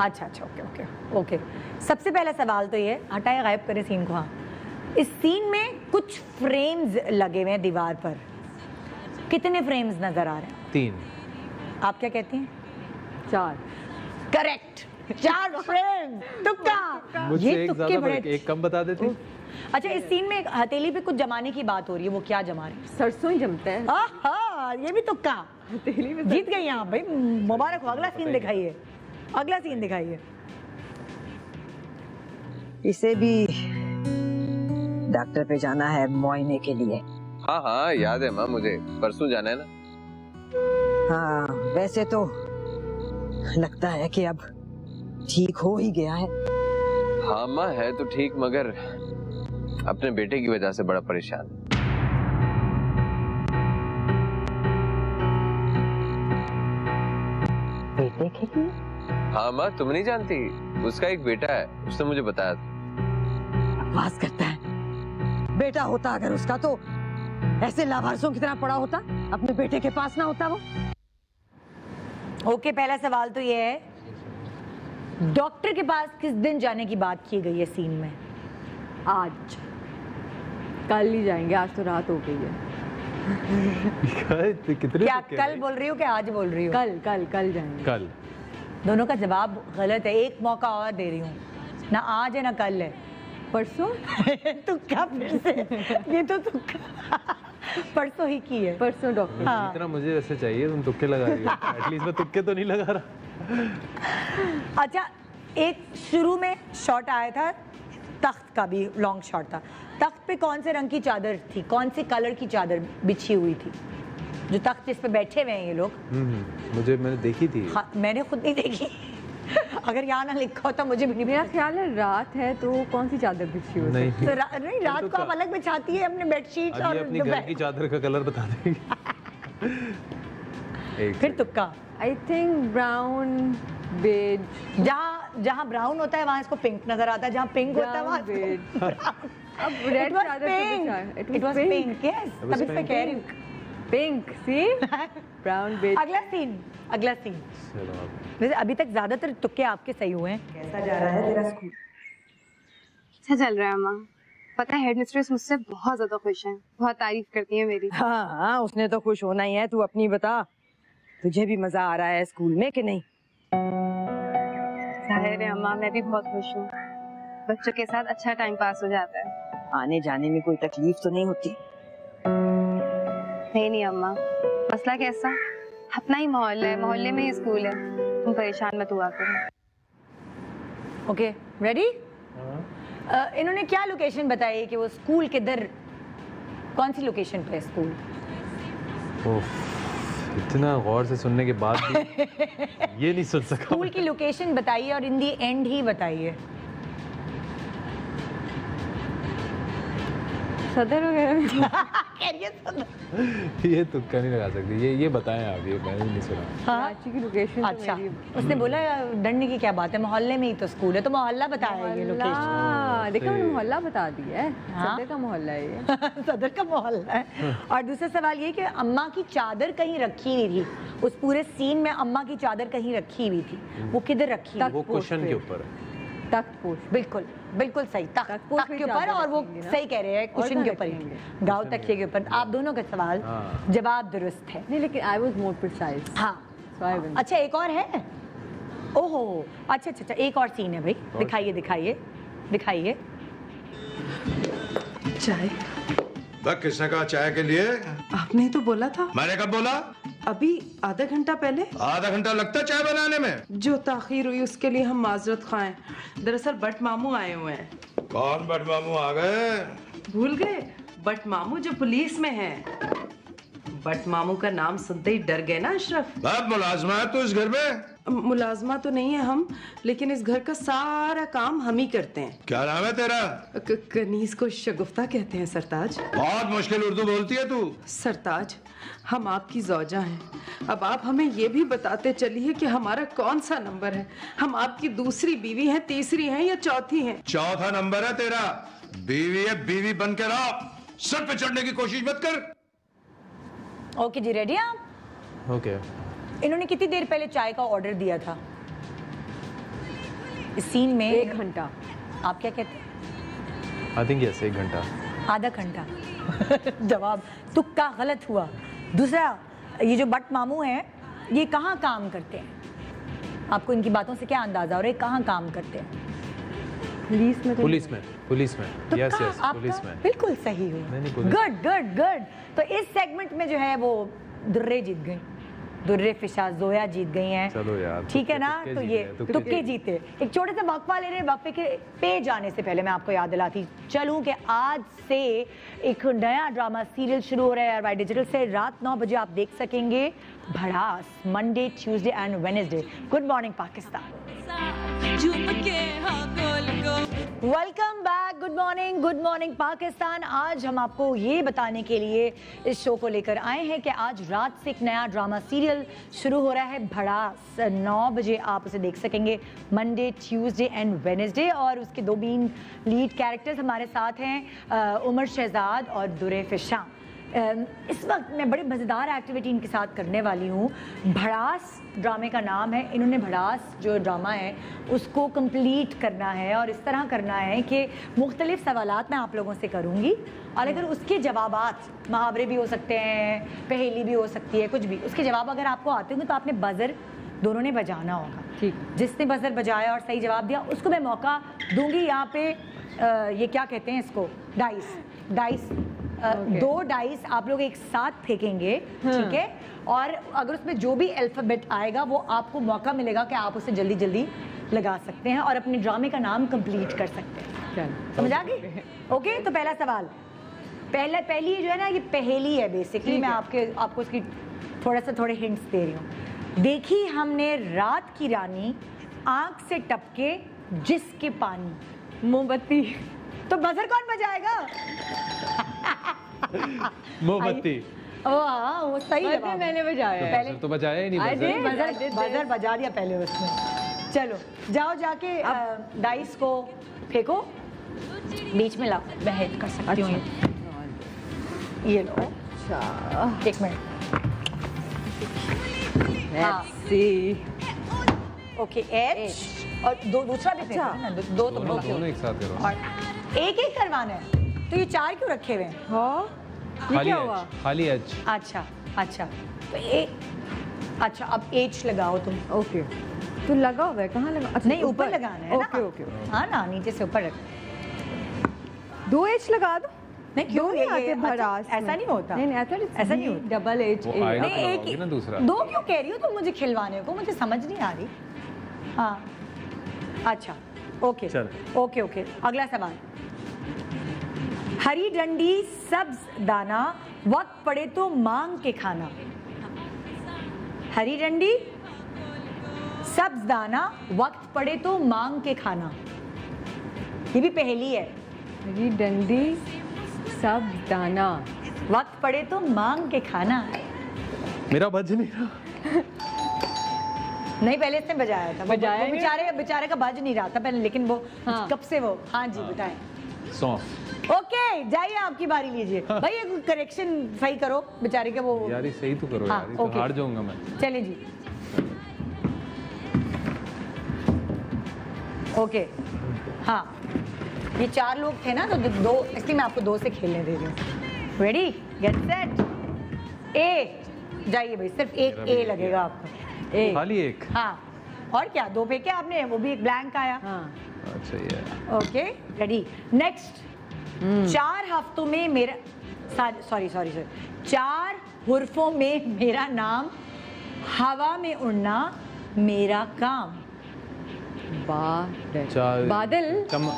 अच्छा अच्छा ओके ओके ओके। सबसे पहला सवाल तो ये हटाए गायब करें सीन को हाँ। इस सीन में कुछ फ्रेम्स लगे हुए हैं दीवार पर। कितने फ्रेम्स नज़र आ रहे हैं? तीन। आप क्या कहती हैं? चार। करेक्ट चार फ्रेम तुक्का. ये तुक्के बड़े एक कम बता देते अच्छा इस सीन में हथेली पे कुछ जमाने की बात हो रही है वो क्या जमा रही है? सरसों ही जमता है। आहा, ये भी तुक्का. हथेली में जीत गई आप भाई मुबारक हो अगला सीन दिखाइए। अगला सीन दिखाइए। इसे भी डॉक्टर पे जाना है मुआयने के लिए। हाँ हाँ याद है माँ मुझे। परसों जाना है ना? हाँ वैसे तो लगता है कि अब ठीक हो ही गया है। हाँ माँ है तो ठीक मगर अपने बेटे की वजह से बड़ा परेशान। बेटे के लिए? हाँ माँ तुम नहीं जानती? उसका एक बेटा है उसने मुझे बताया था। बकवास करता है। बेटा होता अगर उसका तो ऐसे लाभार्थों की तरह पड़ा होता? अपने बेटे के पास ना होता वो? ओके पहला सवाल तो ये है। डॉक्टर के पास किस दिन जाने की बात की गई है सीन में? आज। कल ही जाएँगे आज तो रात हो गई है। कितने क्या कल बोल रही हो कि आज बोल रही हो? कल कल कल जाएँगे। कल। दोनों का जवाब गलत है एक मौका और दे रही हूँ। ना आज है ना कल है। परसों? तुक्का फिर से? ये तो तुक्का परसों ही की है। परसों डॉक्टर हाँ। जितना मुझे वैसे चाहिए तुम तुक्के लगा रही हो। एटलीस्ट मैं तुक्के तो नहीं लगा रहा। अच्छा एक शुरू में शॉट आया था तख्त का भी लॉन्ग शॉट था। तख्त पे कौन से रंग की चादर थी? कौन से कलर की चादर बिछी हुई थी? जो तख्त जिस पे बैठे हुए हैं ये लोग। हम्म, हम्म, मुझे मैंने देखी थी। हाँ, मैंने खुद नहीं देखी। अगर यहाँ ना लिखा होता मुझे भी नहीं मेरा ख्याल है रात है तो कौन सी चादर बिछी हुई नहीं। तो रा, नहीं रात तो को आप अलग बिछाती है अपने बेडशीट और अपनी घर की चादर का कलर बता देंगे। फिर तुक्का। आई थिंक ब्राउन बेज जहाँ जहाँ ब्राउन होता है वहाँ इसको पिंक नज़र आता है। जहाँ पिंक होता है वहाँ brown। अब रेड चादर पे pink. बिछा है। It was pink, yes. तभी तो कह रही हूँ पिंक सी? ब्राउन बेज अगला सीन अगला सीन वैसे अभी तक ज़्यादातर तुक्के आपके सही हुए हैं। कैसा जा रहा है तेरा स्कूल अच्छा चल रहा है माँ। पता है हेड मिस्ट्रेस मुझसे बहुत ज़्यादा खुश है। बहुत तारीफ़ करती है मेरी। हाँ हाँ उसने तो खुश होना ही है तू अपनी बता। तुझे भी मज़ा आ रहा है स्कूल में कि नहीं? ज़ाहिर है अम्मा मैं भी बहुत खुश हूँ। बच्चों के साथ अच्छा टाइम पास हो जाता है। आने जाने में कोई तकलीफ़ तो नहीं होती। नहीं नहीं अम्मा। मसला कैसा? अपना ही मोहल्ला है मोहल्ले में ही स्कूल है। तुम परेशान मत हुआ करो। ओके रेडी इन्होंने क्या लोकेशन बताई कि वो स्कूल किधर? कौन सी लोकेशन पे है स्कूल? इतना गौर से सुनने के बाद भी ये नहीं सुन सका स्कूल की लोकेशन बताइए और इन दी एंड ही बताइए सदर वगैरह ये तुक्का नहीं लगा सकती। ये ये बताएँ आप ये मैंने नहीं सुना। कराची की लोकेशन अच्छा। तो उसने बोला डरने की क्या बात है? मोहल्ले में ही तो स्कूल है तो मोहल्ला बताया ये लोकेशन देखा मैंने मोहल्ला बता दिया है। हाँ? सदर का मोहल्ला है ये। सदर का मोहल्ला है। और दूसरा सवाल ये कि अम्मा की चादर कहीं रखी हुई थी? उस पूरे सीन में अम्मा की चादर कहीं रखी हुई थी? वो किधर रखी वो क्वेश्चन के ऊपर है। तख्त पोश बिल्कुल बिल्कुल सही तख्त तख्त के ऊपर और वो सही कह रहे हैं कुशन के ऊपर गाँव तकिए के ऊपर। आप दोनों का सवाल हाँ। जवाब दुरुस्त है। नहीं लेकिन आई वॉज़ मोर प्रिसाइज हाँ। अच्छा एक और है? ओहो अच्छा अच्छा अच्छा एक और सीन है भाई। दिखाइए दिखाइए दिखाइए। चाय। किसने कहा चाय के लिए। आपने तो बोला था। मैंने कब बोला? अभी आधा घंटा पहले। आधा घंटा लगता चाय बनाने में? जो ताखिर हुई उसके लिए हम माजरत खाएँ। दरअसल बट मामू आए हुए हैं। कौन बट मामू आ गए? भूल गए? बट मामू जो पुलिस में हैं। बट मामू का नाम सुनते ही डर गए ना अशरफ? अब मुलाजमा है तू इस घर में? मुलाजमा तो नहीं है हम लेकिन इस घर का सारा काम हम ही करते हैं। क्या नाम है तेरा? क- कनीज को शगुफ्ता कहते हैं सरताज। बहुत मुश्किल उर्दू बोलती है तू। सरताज हम आपकी जौजा हैं। अब आप हमें ये भी बताते चलिए कि हमारा कौन सा नंबर है? हम आपकी दूसरी बीवी हैं तीसरी हैं या चौथी हैं? चौथा नंबर है तेरा। बीवी है बीवी बन के रहो सर पे चढ़ने की कोशिश मत कर। ओके जी रेडी आप? ओके। इन्होंने कितनी देर पहले चाय का ऑर्डर दिया था? इस सीन में एक घंटा। आप क्या कहते हैं? आई थिंक यस एक घंटा। आधा घंटा। जवाब तुक्का गलत हुआ। दूसरा ये जो बट मामू हैं ये कहाँ काम करते हैं? आपको इनकी बातों से क्या अंदाज़ा हो रहा है? कहाँ काम करते हैं? पुलिस में पुलिस में पुलिस में। तो यस यस पुलिस में। बिल्कुल सही हुआ। गुड गुड गुड तो इस सेगमेंट में जो है वो दुर्रे जीत गई दुर्रे फिशा जोया जीत गई हैं। चलो यार ठीक है ना? तो ये तुक्के जीते। एक छोटे से वक्फा ले रहे हैं, वक्फे के पे जाने से पहले मैं आपको याद दिलाती चलूँ कि आज से एक नया ड्रामा सीरियल शुरू हो रहा है वाई डिजिटल से। रात नौ बजे आप देख सकेंगे Bhadaas Monday Tuesday and Wednesday good morning Pakistan welcome back good morning good morning Pakistan आज हम आपको ये बताने के लिए इस शो को लेकर आए हैं कि आज रात से एक नया ड्रामा सीरियल शुरू हो रहा है। भड़ास नौ बजे आप उसे देख सकेंगे। मंडे ट्यूसडे एंड वेनेसडे और उसके दो मेन लीड कैरेक्टर्स हमारे साथ हैं उमर शहजाद और दुरे फिशा। इस वक्त मैं बड़ी मज़ेदार एक्टिविटी इनके साथ करने वाली हूँ। भड़ास ड्रामे का नाम है इन्होंने भड़ास जो ड्रामा है उसको कंप्लीट करना है और इस तरह करना है कि मुख्तलिफ़ सवाल मैं आप लोगों से करूँगी और अगर उसके जवाब मुहावरे भी हो सकते हैं पहेली भी हो सकती है कुछ भी उसके जवाब अगर आपको आते होंगे तो आपने बज़र दोनों ने बजाना होगा। ठीक। जिसने बज़र बजाया और सही जवाब दिया उसको मैं मौका दूँगी यहाँ पे अ, ये क्या कहते हैं इसको? डाइस डाइस दो डाइस आप लोग एक साथ फेंकेंगे ठीक है? और अगर उसमें जो भी अल्फ़ाबेट आएगा वो आपको मौका मिलेगा कि आप उसे जल्दी जल्दी लगा सकते हैं और अपने ड्रामे का नाम कंप्लीट कर सकते हैं। समझ आ गई? ओके तो पहला सवाल। पहला पहली जो है ना ये पहेली है बेसिकली मैं आपके आपको उसकी थोड़ा सा थोड़े हिंट्स दे रही हूँ। देखी हमने रात की रानी आँख से टपके जिसके पानी। मोमबत्ती। तो बजर कौन बजाएगा? मोमबत्ती। ओ हाँ वो सही है। मैंने बजाया। है। पहले तो बजाया ही नहीं बजर बजर बजर बजा दिया पहले उसने। चलो जाओ जाके डाइस को फेंको। बीच में लाओ मैं हेल्प कर सकती हूँ ये। ये लो। एक मिनट। हाँ। ओके एच और दो दूसरा भी फेंको ना दो, दो तो। दोनों एक साथ करो। और एक एक करवाना है। तो ये चार क्यों रखे हुए हैं? हाँ खाली एच खाली एच अच्छा अच्छा। तो ए अच्छा अब एच लगाओ तुम। ओके तो लगा हुआ है कहाँ लगा? अच्छा नहीं ऊपर लगाना है ओके ना ओके हाँ ना नीचे से ऊपर रख। दो एच लगा दो। नहीं क्यों नहीं आते अच्छा, ऐसा नहीं होता। नहीं नहीं ऐसा नहीं ऐसा नहीं होता। डबल एच नहीं तो एक ही दूसरा। दो क्यों कह रही हो तुम मुझे खिलवाने को? मुझे समझ नहीं आ रही। हाँ। अच्छा ओके चल। ओके ओके अगला सवाल। हरी डंडी सब्ज दाना वक्त पड़े तो मांग के खाना। हरी डंडी सब्ज दाना वक्त पड़े तो मांग के खाना। ये भी पहेली है। हरी डंडी सब दाना। वक्त पड़े तो मांग के खाना। मेरा बज नहीं रहा। नहीं पहले इसने बजाया था। बजाया बेचारे बेचारे का बज नहीं रहा था पहले लेकिन वो हाँ। कब से वो हाँ जी बताएँ। सौंफ। ओके जाइए आपकी बारी लीजिए। भाई एक करेक्शन सही करो बेचारे के वो यार ये सही तो करो हाँ, यार तो ओके। हार जाऊँगा मैं। चले जी। ओके। हाँ। ये चार लोग थे ना तो दो- इसलिए मैं आपको दो से खेलने दे रही हूँ। रेडी गेट सेट ए जाइए भाई सिर्फ़ एक ए लगेगा आपको। ए खाली एक? हाँ। और क्या? दो फेंके आपने? वो भी एक ब्लैंक आया। अच्छा ये ओके रेडी नेक्स्ट चार हफ्तों में मेरा सॉरी सॉरी सॉरी चार हुर्फों में मेरा नाम हवा में उड़ना मेरा काम. बादल. बादल? कम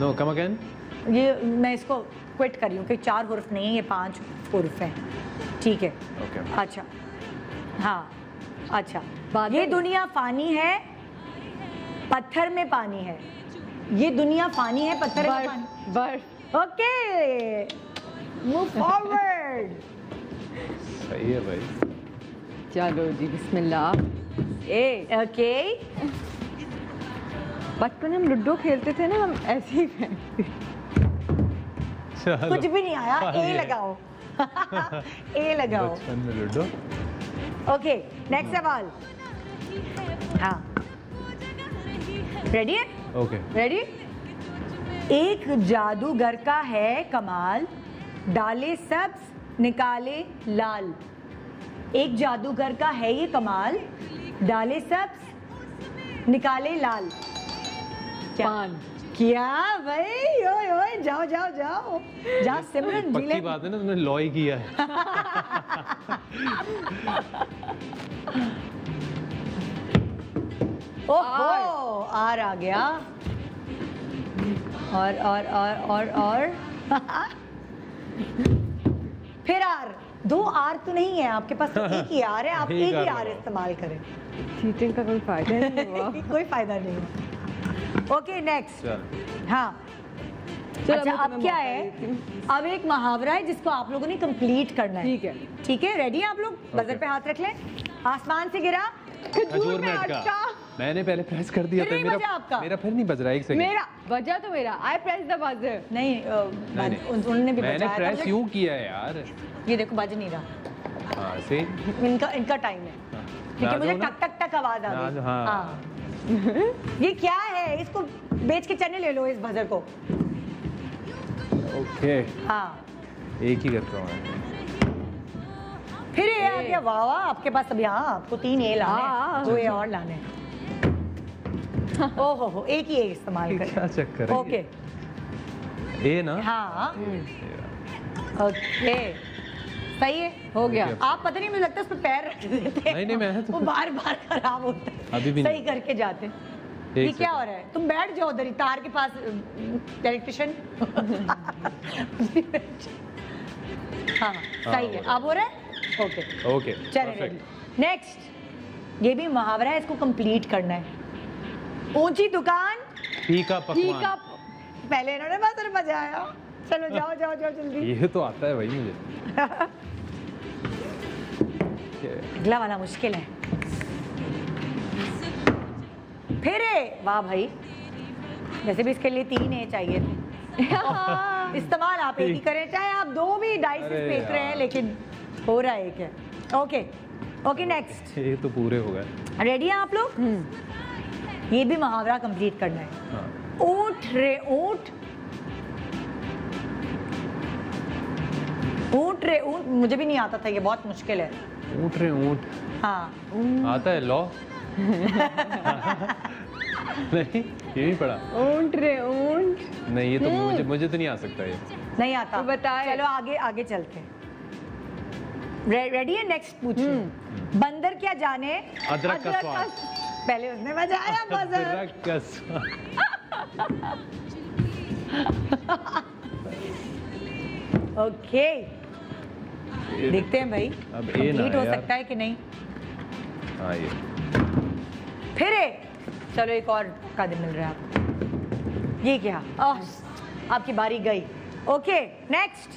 नो कम अगेन ये मैं इसको क्विट कर रही हूँ क्योंकि चार हुर्फ नहीं है ये पाँच हुर्फ हैं. ठीक है. ओके अच्छा. हाँ. अच्छा. बादल? ये दुनिया फानी है पत्थर में पानी है. ये दुनिया फानी है पत्थर में पानी बर्फ़ ओके मूव फॉरवर्ड सही है भाई। चलो जी बिस्मिल्लाह। ए ओके बचपन हम लूडो खेलते थे ना हम ऐसे ही खेलते कुछ भी नहीं आया हाँ, ए लगाओ। ए लगाओ। बचपन में लूडो। ओके नेक्स्ट सवाल। हाँ। रेडी है? ओके रेडी एक जादूगर का है कमाल। डाले सब्ज निकाले लाल। एक जादूगर का है ये कमाल। डाले सब्ज निकाले लाल। क्या? क्या भाई? ओए ओए जाओ जाओ जाओ। जाओ सिमरन पक्की बात है ना तुमने लॉय किया है। ओहो आर आ गया। और और और और और। फिर आर दो आर तो नहीं है आपके पास तो एक ही आर है आप एक ही आर इस्तेमाल करें। चीटिंग का कोई फ़ायदा नहीं हुआ। कोई फ़ायदा नहीं हुआ। ओके नेक्स्ट हाँ। अच्छा मैं अब क्या है? अब एक मुहावरा है जिसको आप लोगों ने कंप्लीट करना है। ठीक है। ठीक है? रेडी है आप लोग? बजर पे हाथ रख लें। आसमान से गिरा। खजूर में अटका। मैंने पहले प्रेस कर दिया था मेरा आपका। मेरा फिर नहीं बज रहा एक सेकंड मेरा बजा तो मेरा। आई प्रेस द बजर नहीं नहीं, नहीं। उन- उन्होंने भी मैंने प्रेस यूँ किया है यार। ये देखो बज नहीं रहा। हाँ से इनका इनका टाइम है। क्योंकि ना मुझे टक टक टक आवाज़ आ दो, हाँ। हाँ। ये क्या है? इसको बेच के चने ले लो इस बजर को। ओके हाँ। एक ही करता हूँ फिर ये आ गया। वाह वाह आपके पास अभी हाँ आपको तीन ए लाने हाँ। हैं, दो ए और लाने हैं। ओहो हो एक ही ए इस्तेमाल करें क्या चक्कर है ओके। ए ना? हाँ। ओके। सही है? हो गया। आप पता नहीं मुझे लगता है उस पर पैर रख देते नहीं, नहीं, मैं तो- वो बार बार खराब होता है। अभी भी सही करके जाते ये क्या हो रहा है? तुम बैठ जाओ उधर ही, तार के पास इलेक्ट्रिशियन। हाँ सही है। हो अब हो रहा है? ओके। ओके चले नेक्स्ट ये भी मुहावरा है इसको कंप्लीट करना है। ऊँची दुकान? फीका फीका पकवान पहले इन्होंने बजर बजाया। चलो जाओ जाओ जाओ जल्दी। ये तो आता है भाई मुझे। अगला वाला मुश्किल है। फिर वाह भाई। वैसे भी इसके लिए तीन ए चाहिए थे। इस्तेमाल आप एक ही करें चाहे आप दो भी डाइस फेंक रहे हैं लेकिन हो रहा है एक है। ओके ओके नेक्स्ट ये तो पूरे हो गए। रेडी हैं आप लोग? ये भी मुहावरा कंप्लीट करना है। हाँ। रे ऊँट। ऊँट रे ऊँट मुझे भी नहीं आता था ये बहुत मुश्किल है। ऊँट रे ऊँट। हाँ। आता है लॉ नहीं ये नहीं पढ़ा। ऊँट रे ऊँट। नहीं ये तो हम्म। मुझे मुझे तो नहीं आ सकता ये। नहीं आता। तो बताए। चलो आगे आगे चलते रे, रेडी है? नेक्स्ट पूछिए। बंदर क्या जाने? अदरक का स्वाद। पहले उसने बजाया बजर का। ओके। देखते हैं भाई अब ए ना हो सकता है कि नहीं? हाँ ये। फिर ए चलो एक और कदम मिल रहा है आपको। ये क्या? आह, आपकी बारी गई। ओके नेक्स्ट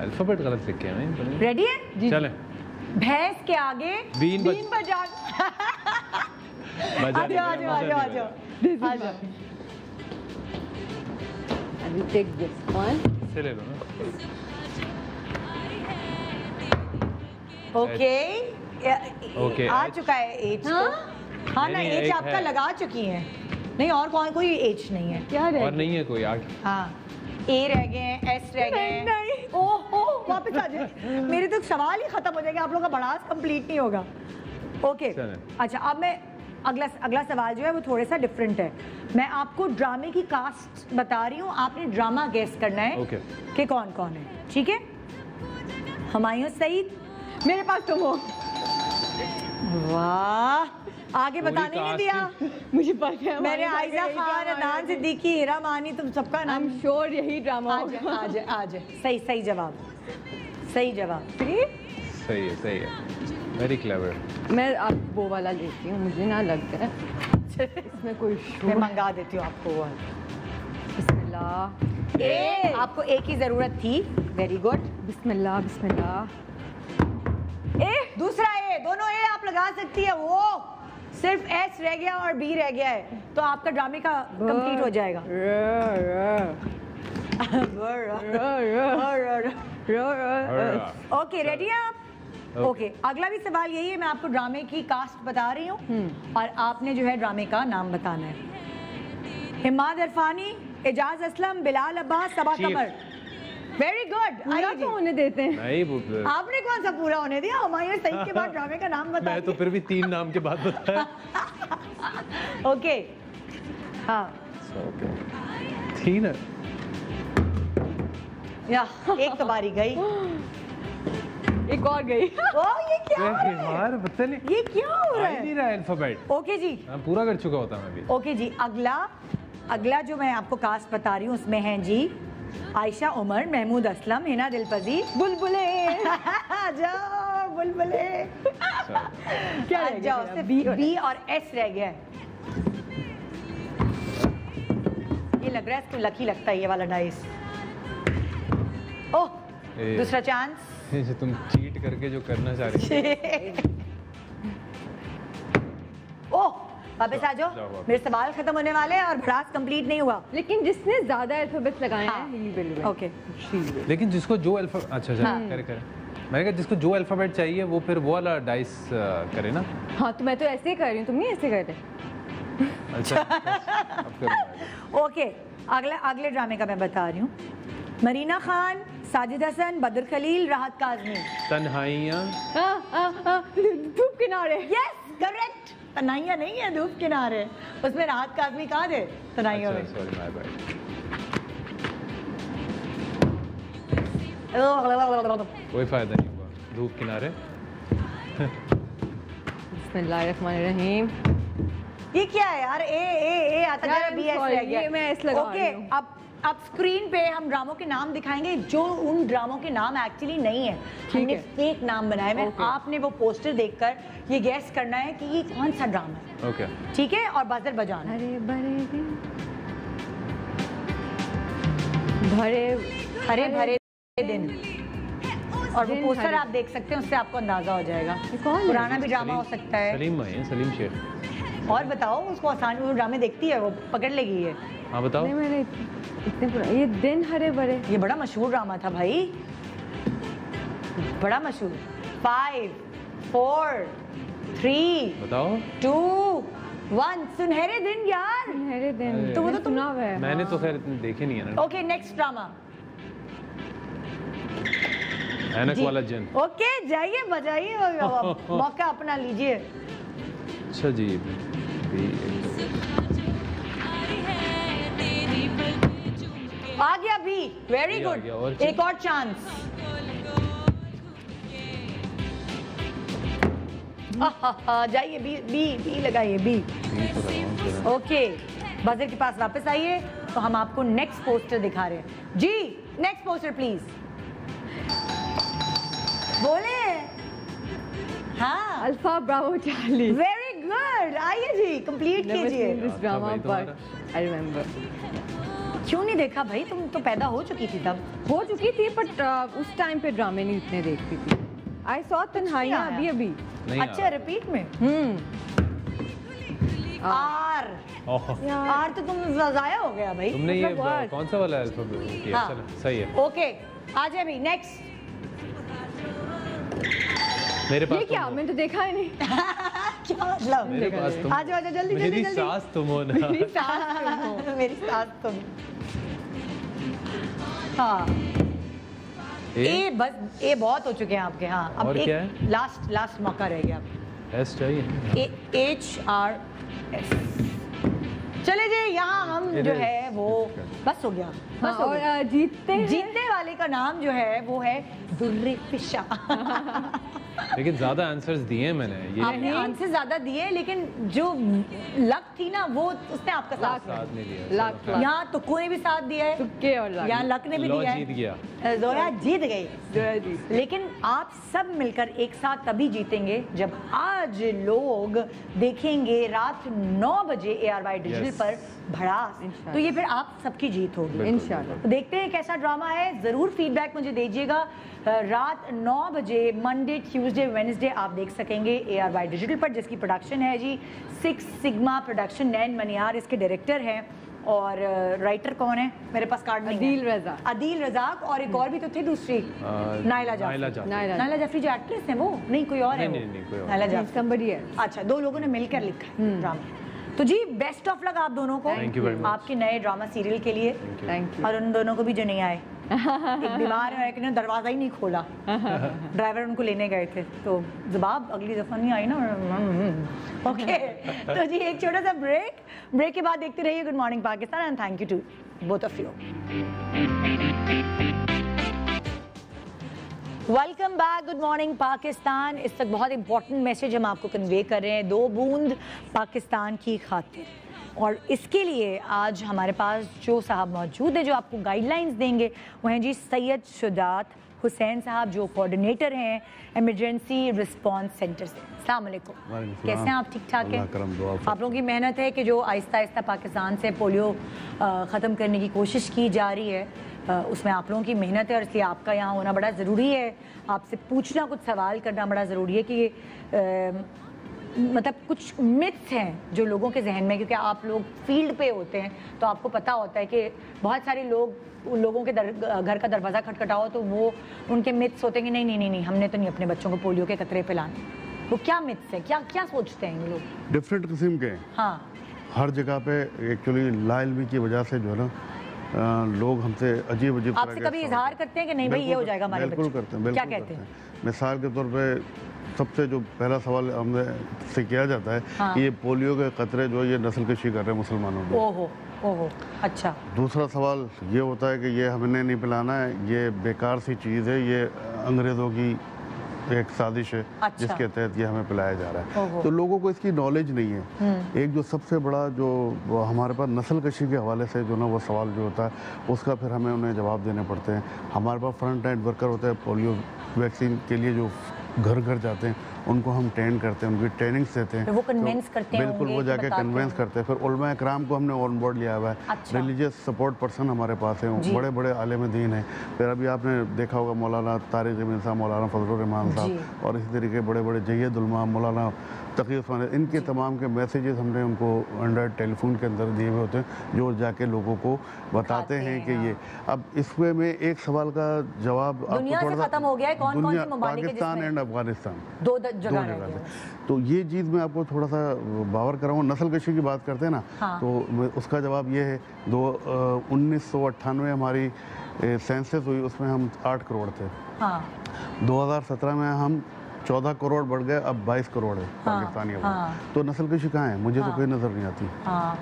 अल्फ़ाबेट गलत लिखे हैं नहीं पता रेडी है? चले। भैंस के आगे बीन बीन बजा मज़ा आ जाओ आ जाओ आ जाओ आ आ जाओ I will take this one. से ले लो ना ओके ओके, आ चुका है एच हाँ? हाँ ना एक आपका लगा चुकी है। नहीं और कौन कोई एच नहीं है। क्या और नहीं है कोई आगे। हाँ। ए रह गए हैं एस रह गए हैं। नहीं। ओह ओह वापस आ जाए मेरे तो सवाल ही खत्म हो जाएगा। आप लोगों का बड़ास कंप्लीट नहीं होगा। ओके। अच्छा अब मैं अगला अगला सवाल जो है वो थोड़ा सा डिफरेंट है। मैं आपको ड्रामे की कास्ट बता रही हूँ। आपने ड्रामा गेस करना है ओके कि कौन कौन है? ठीक है? हमायूं सईद। मेरे पास तुम हो वाह! आगे बताने नहीं दिया। मुझे पता मैंने आयजा खान है। सिद्दीकी हीरा मानी तुम सबका नाम श्योर यही ड्रामा आज आज आज। सही सही जवाब। सही जवाब। सही है सही है। वेरी क्लेवर मैं आप वो वाला लेती हूँ मुझे ना लगता है। इसमें कोई मैं मंगा देती हूँ आपको वो बिस्मिल्लाह। ए आपको एक ही ज़रूरत थी। वेरी गुड बिस्मिल्लाह बिस्मिल्लाह। ए दूसरा ए दोनों ए आप लगा सकती है। वो सिर्फ़ एस रह गया और बी रह गया है। तो आपका ड्रामे का कंप्लीट हो जाएगा। ओके रेडी है आप Okay. ओके अगला भी सवाल यही है मैं आपको ड्रामे की कास्ट बता रही हूँ। और आपने जो है ड्रामे का नाम बताना है। हिमाद इरफानी एजाज असलम बिलाल अब्बास सबा कमर। वेरी गुड पूरा तो होने देते हैं। नहीं वो- आपने कौन सा पूरा होने दिया? हमारे सही के बाद ड्रामे का नाम बता मैं तो फिर भी तीन नाम के बाद बताया। ओके हाँ। ओके थी ना। या एक तो बारी गई। एक और गई। ये क्या हो रहा है? यार पता नहीं। ये क्या हो रहा ही नहीं रहा अल्फ़ाबेट ओके जी। हाँ, पूरा कर चुका होता मैं भी। ओके जी अगला अगला जो मैं आपको कास्ट बता रही हूँ उसमें है जी आयशा उमर महमूद असलम हिना दिलपजी बुलबुले। जाओ बुलबुले। क्या रह गया जाओ? सिर्फ़ और बी और एस रह गया है। ये लग रहा है इसको लकी लगता है ये वाला डाइस ओह दूसरा चांस ये तुम चीट करके जो करना चाह रही ओह वापस आ जाओ। मेरे सवाल खत्म होने वाले हैं और भड़ास कंप्लीट नहीं हुआ। लेकिन जिसने ज़्यादा अल्फाबेट्स लगाए हाँ। हैं. ओके लेकिन जिसको जो अल्फ़ा अच्छा अच्छा हाँ। करे करे। मैंने कहा जिसको जो अल्फ़ाबेट चाहिए वो फिर वो वाला डाइस करे ना। हाँ तो मैं तो ऐसे ही कर रही हूँ। तुम नहीं ऐसे कर रहे? अच्छा ओके अगला अगले ड्रामे का मैं बता रही हूँ। मरीना खान साजिद हसन बदर खलील राहत काजमी। तन्हाइयाँ। धूप किनारे। यस करेक्ट तनाइया नहीं है धूप किनारे। उसमें राहत काजमी कहाँ थे? तनाइयों में। सॉरी माय बैड कोई फ़ायदा नहीं हुआ। धूप किनारे। बिस्मिल्लाहिर्रहमानिर्रहीम। ये क्या है यार? ए ए ए आता जा I'm बी एस रह गया। ये मैं S लगा ओके अब अब स्क्रीन पे हम ड्रामों के नाम दिखाएँगे जो उन ड्रामों के नाम एक्चुअली नहीं है। हमने फेक नाम बनाए हुए हैं। Okay. आपने वो पोस्टर देखकर ये गैस करना है कि ये कौन सा ड्रामा है। ओके ठीक है? और बजर बजाना हरे भरे दिन। भरे हरे भरे दिन। और वो पोस्टर आप देख सकते हैं उससे आपको अंदाज़ा हो जाएगा। कौन पुराना भी ड्रामा हो सकता है। सलीम सलीम शेख और बताओ उसको आसान वो ड्रामे देखती है वो पकड़ लेगी ये। हाँ बताओ। नहीं मैंने इतने ये दिन हरे भरे। ये बड़ा मशहूर ड्रामा था भाई। बड़ा मशहूर। फाइव फोर थ्री बताओ। टू वन सुनहरे दिन यार। सुनहरे दिन। तो वो तो तुम सुना हुआ है। मैंने तो खैर इतने देखे नहीं है ना। ओके नेक्स्ट ड्रामा ऐनक जी। वाला जिन ओके जाइए बजाइए मौका अपना लीजिए। अच्छा जी भी आ गया बी वेरी गुड एक और चांस जाइए बी बी बी लगाइए बी ओके बजर के पास वापस आइए तो हम आपको नेक्स्ट पोस्टर दिखा रहे हैं। जी नेक्स्ट पोस्टर प्लीज़ बोले? हाँ। Alpha bravo Charlie. Very good आइए जी कंप्लीट कीजिए। drama भाई but I remember. क्यों नहीं देखा भाई? तुम तो पैदा हो चुकी थी तब। हो चुकी थी बट उस टाइम पे ड्रामे नहीं इतने देखती थी। I saw Tanhaiyan. अभी अभी। अच्छा रिपीट में? हम्म। आर। आर। तो तुम जाया हो गया भाई। तुमने ये मतलब कौन सा वाला अल्फ़ाबेट किया? हाँ। चलो सही है। ओके आ जाए नेक्स्ट मेरे पास ये क्या? मैंने तो देखा ही नहीं। क्या मतलब? मेरे पास तुम आ जाओ आ जाओ जल्दी जल्दी मेरी जल्दी। सास तुम हो ना। मेरी सास तुम हो। मेरी सास तुम। हाँ। ए? ए बस ए बहुत हो चुके हैं आपके हाँ। अब और एक क्या है? लास्ट लास्ट मौका रह गया एस चाहिए? एच आर एस चले जी यहाँ हम जो है वो बस हो गया। बस हाँ, हो और, गया। अ, जीतते जीतने वाले का नाम जो है वो है दुर्रे पिशा। लेकिन ज़्यादा आंसर्स दिए मैंने ये आपने आंसर ज़्यादा दिए लेकिन जो लक थी ना वो उसने आपका साथ साथ नहीं दिया। लाख चलो, यहाँ तुक्को ने भी साथ दिया है तुक्के और लाख। यहाँ लक ने भी दिया जीत गया। जोया जीत गई। जोया जीत लेकिन आप सब मिलकर एक साथ तभी जीतेंगे जब आज लोग देखेंगे रात 9 बजे A R Y digital Yes. पर भड़ास तो ये फिर आप सबकी जीत होगी। इंशाल्लाह। तो देखते हैं कैसा ड्रामा है। ज़रूर फीडबैक मुझे दीजिएगा। रात 9 बजे मंडे ट्यूसडे वेडनेसडे आप देख सकेंगे ए आर वाई डिजिटल पर जिसकी प्रोडक्शन है जी six sigma production Nain Maniar इसके डायरेक्टर हैं। और राइटर कौन है? मेरे पास कार्ड नहीं अदील। रज़ाक। अदील रजाक और एक और भी तो थी दूसरी। नायला जाफरी। नाइला जाफरी। जो एक्ट्रेस है वो? नहीं कोई और है नहीं, नहीं, नहीं, कोई और। नाइला जाफरी। अच्छा दो लोगों ने मिलकर लिखा है ड्रामा तो जी बेस्ट ऑफ़ लक आप दोनों को. आपके नए ड्रामा सीरियल के लिए। थैंक यू और उन दोनों को भी जो नहीं आए। एक बीमार है कि दरवाज़ा ही नहीं खोला। ड्राइवर उनको लेने गए थे। तो जवाब अगली दफ़ा नहीं आई ना ओके तो जी, एक छोटा सा ब्रेक ब्रेक के बाद देखते रहिए good morning Pakistan and thank you to both of you welcome back good morning Pakistan इस तक बहुत इंपॉर्टेंट मैसेज हम आपको कन्वे कर रहे हैं। दो बूंद पाकिस्तान की खातिर। और इसके लिए आज हमारे पास जो साहब मौजूद है जो आपको गाइडलाइंस देंगे वो हैं जी सैयद शुजात हुसैन साहब जो कोऑर्डिनेटर हैं इमरजेंसी रिस्पांस सेंटर से सलाम। कैसे हैं आप? ठीक ठाक हैं? आप लोगों की मेहनत है कि जो आहिस्ता आहिस्ता पाकिस्तान से पोलियो ख़त्म करने की कोशिश की जा रही है। उसमें आप लोगों की मेहनत है और इसलिए आपका यहाँ होना बड़ा ज़रूरी है। आपसे पूछना कुछ सवाल करना बड़ा ज़रूरी है कि मतलब कुछ मिथ्स हैं जो लोगों के जहन में क्योंकि आप लोग फ़ील्ड पे होते हैं तो आपको पता होता है कि बहुत सारे लोग लोगों के दर, घर का दरवाज़ा खटखटाओ तो वो उनके मिथ्स होते हैं कि नहीं नहीं नहीं नहीं हमने तो नहीं अपने बच्चों को पोलियो के कतरे पिलाने वो क्या मिथ्स है? क्या क्या सोचते हैं ये लोग? डिफरेंट किस्म के हाँ। हर जगह पे एक्चुअली लाइलमी की वजह से जो है ना लोग हमसे अजीब अजीब आपसे कभी इजहार करते हैं कि नहीं भाई ये हो जाएगा हमारे बिल्कुल करते हैं क्या कहते हैं? हैं। मिसाल के तौर पे सबसे जो पहला सवाल हमने से किया जाता है हाँ। कि ये पोलियो के खतरे जो ये नस्ल कशी कर रहे हैं मुसलमानों में ओहो ओहो अच्छा दूसरा सवाल ये होता है कि ये हमने नहीं पिलाना है ये बेकार सी चीज़ है ये अंग्रेज़ों की एक साजिश है अच्छा। जिसके तहत ये हमें पिलाया जा रहा है तो लोगों को इसकी नॉलेज नहीं है हम्म। एक जो सबसे बड़ा जो हमारे पास नस्ल कशी के हवाले से जो ना वो सवाल जो होता है उसका फिर हमें उन्हें जवाब देने पड़ते हैं हमारे पास फ्रंट एंड वर्कर होते हैं पोलियो वैक्सीन के लिए जो घर घर जाते हैं उनको हम ट्रेन करते हैं उनकी ट्रेनिंग्स देते हैं। वो वो तो करते हैं बिल्कुल वो जाके कन्वेंस करते हैं। फिर उलमा कराम को हमने ऑन बोर्ड लिया हुआ है। अच्छा। रिलीजियस सपोर्ट पर्सन हमारे पास है बड़े बड़े आलम दीन हैं। फिर अभी आपने देखा होगा मौलाना तारिक ज़मीन साहब मौलाना फजल रहमान साहब और इसी तरीके बड़े बड़े जैदुलमा मौलाना तकी उस्मान इनके तमाम के मैसेजेस हमने उनको अंडर टेलीफोन के अंदर दिए हुए होते हैं जो जाके लोगों को बताते हैं कि ये अब इसमें में एक सवाल का जवाब आपको खत्म हो गया है कौन कौन दुनिया- पाकिस्तान एंड अफ़गानिस्तान। दो जगह तो ये चीज़ मैं आपको थोड़ा सा बावर कराऊँ नस्ल कशी की बात करते हैं ना हाँ। तो उसका जवाब ये है दो उन्नीस हमारी सेंसेस हुई उसमें हम आठ करोड़ थे। हाँ। 2017 में हम 14 करोड़ बढ़ गए अब 22 करोड़ है हाँ, पाकिस्तानी हाँ। तो नस्ल कशी कहाँ है मुझे तो हाँ। कोई नज़र नहीं आती। हाँ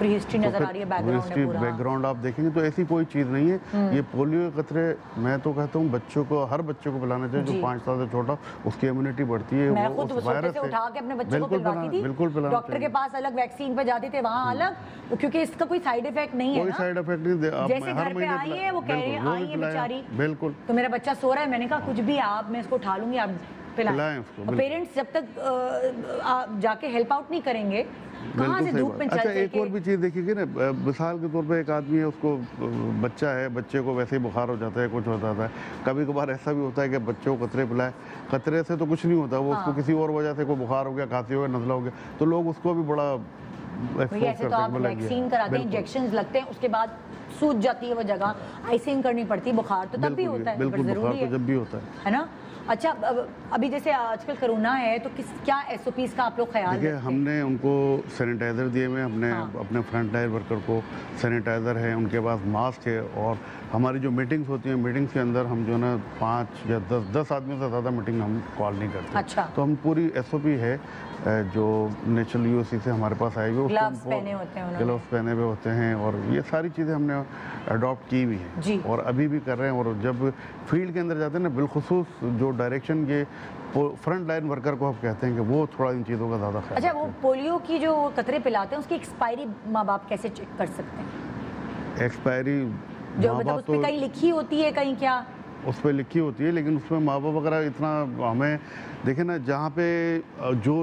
हिस्ट्री तो नज़र आ रही है बैकग्राउंड बैकग्राउंड आप देखेंगे तो ऐसी कोई चीज़ नहीं है। हम्म। ये पोलियो के खतरे मैं तो कहता हूँ बच्चों को हर बच्चे को पिलाना चाहिए जो पाँच साल से छोटा उसकी इम्यूनिटी बढ़ती है मैं वो उस वायरस से उठा के अपने बच्चे को पिलवाती थी। बिल्कुल पिलाना डॉक्टर के पास अलग वैक्सीन पे जाते थे वहाँ अलग वो क्योंकि इसका कोई साइड इफ़ेक्ट नहीं है कोई साइड इफ़ेक्ट नहीं जैसे हर घर पे महीने आई है वो कह रही है आई है बेचारी। बिल्कुल। तो मेरा बच्चा सो रहा है? मैंने कहा कुछ भी आप मैं इसको उठा लूँगी आप पिलाएँ उसको, पेरेंट्स जब तक आप जाके हेल्प आउट नहीं करेंगे कहाँ से धूप में अच्छा एक और भी चीज़ देखिएगी ना मिसाल के तौर पे एक आदमी है उसको बच्चा है बच्चे को वैसे ही बुखार हो जाता है कुछ हो जाता है। कभी कभार ऐसा भी होता है कि बच्चों को कतरे पिलाए कतरे से तो कुछ नहीं होता वो हाँ। उसको हाँ। किसी और वजह से कोई बुखार हो गया खांसी हो गया नजला हो गया तो लोग उसको भी बड़ा ऐसे तो आप वैक्सीन कराते हैं इंजेक्शन लगते हैं उसके बाद सूज जाती है वो जगह आइसिंग करनी पड़ती है बुखार तो तब भी होता है बिल्कुल बुखार तो जब भी होता है। है ना? अच्छा अभी जैसे आजकल कोरोना है तो किस क्या एसओपीज का आप लोग ख्याल देखिए हमने उनको सैनिटाइज़र दिए हुए हमने हाँ। अपने फ्रंट लाइन वर्कर को सैनिटाइज़र है उनके पास मास्क है और हमारी जो मीटिंग्स होती हैं मीटिंग्स के अंदर हम जो है ना पाँच या दस दस आदमी से ज़्यादा मीटिंग हम कॉल नहीं करते अच्छा। तो हम पूरी एसओपी है जो नेशनल यू से हमारे पास Gloves हम पहने होते हैं ग्लव्स पहने हुए होते हैं और ये सारी चीज़ें हमने अडॉप्ट की हुई हैं। और अभी भी कर रहे हैं और जब फ़ील्ड के अंदर जाते हैं ना बिलखसूस जो डायरेक्शन के फ्रंट लाइन वर्कर को आप कहते हैं कि वो थोड़ा इन चीज़ों का ज़्यादा अच्छा वो पोलियो की जो कतरे पिलाते हैं उसकी एक्सपायरी माँ बाप कैसे चेक कर सकते हैं? एक्सपायरी जो मतलब उस पर कहीं लिखी होती है कहीं क्या? उस पर लिखी होती है लेकिन उसमें माँ बाप वगैरह इतना हमें देखे ना जहाँ पे जो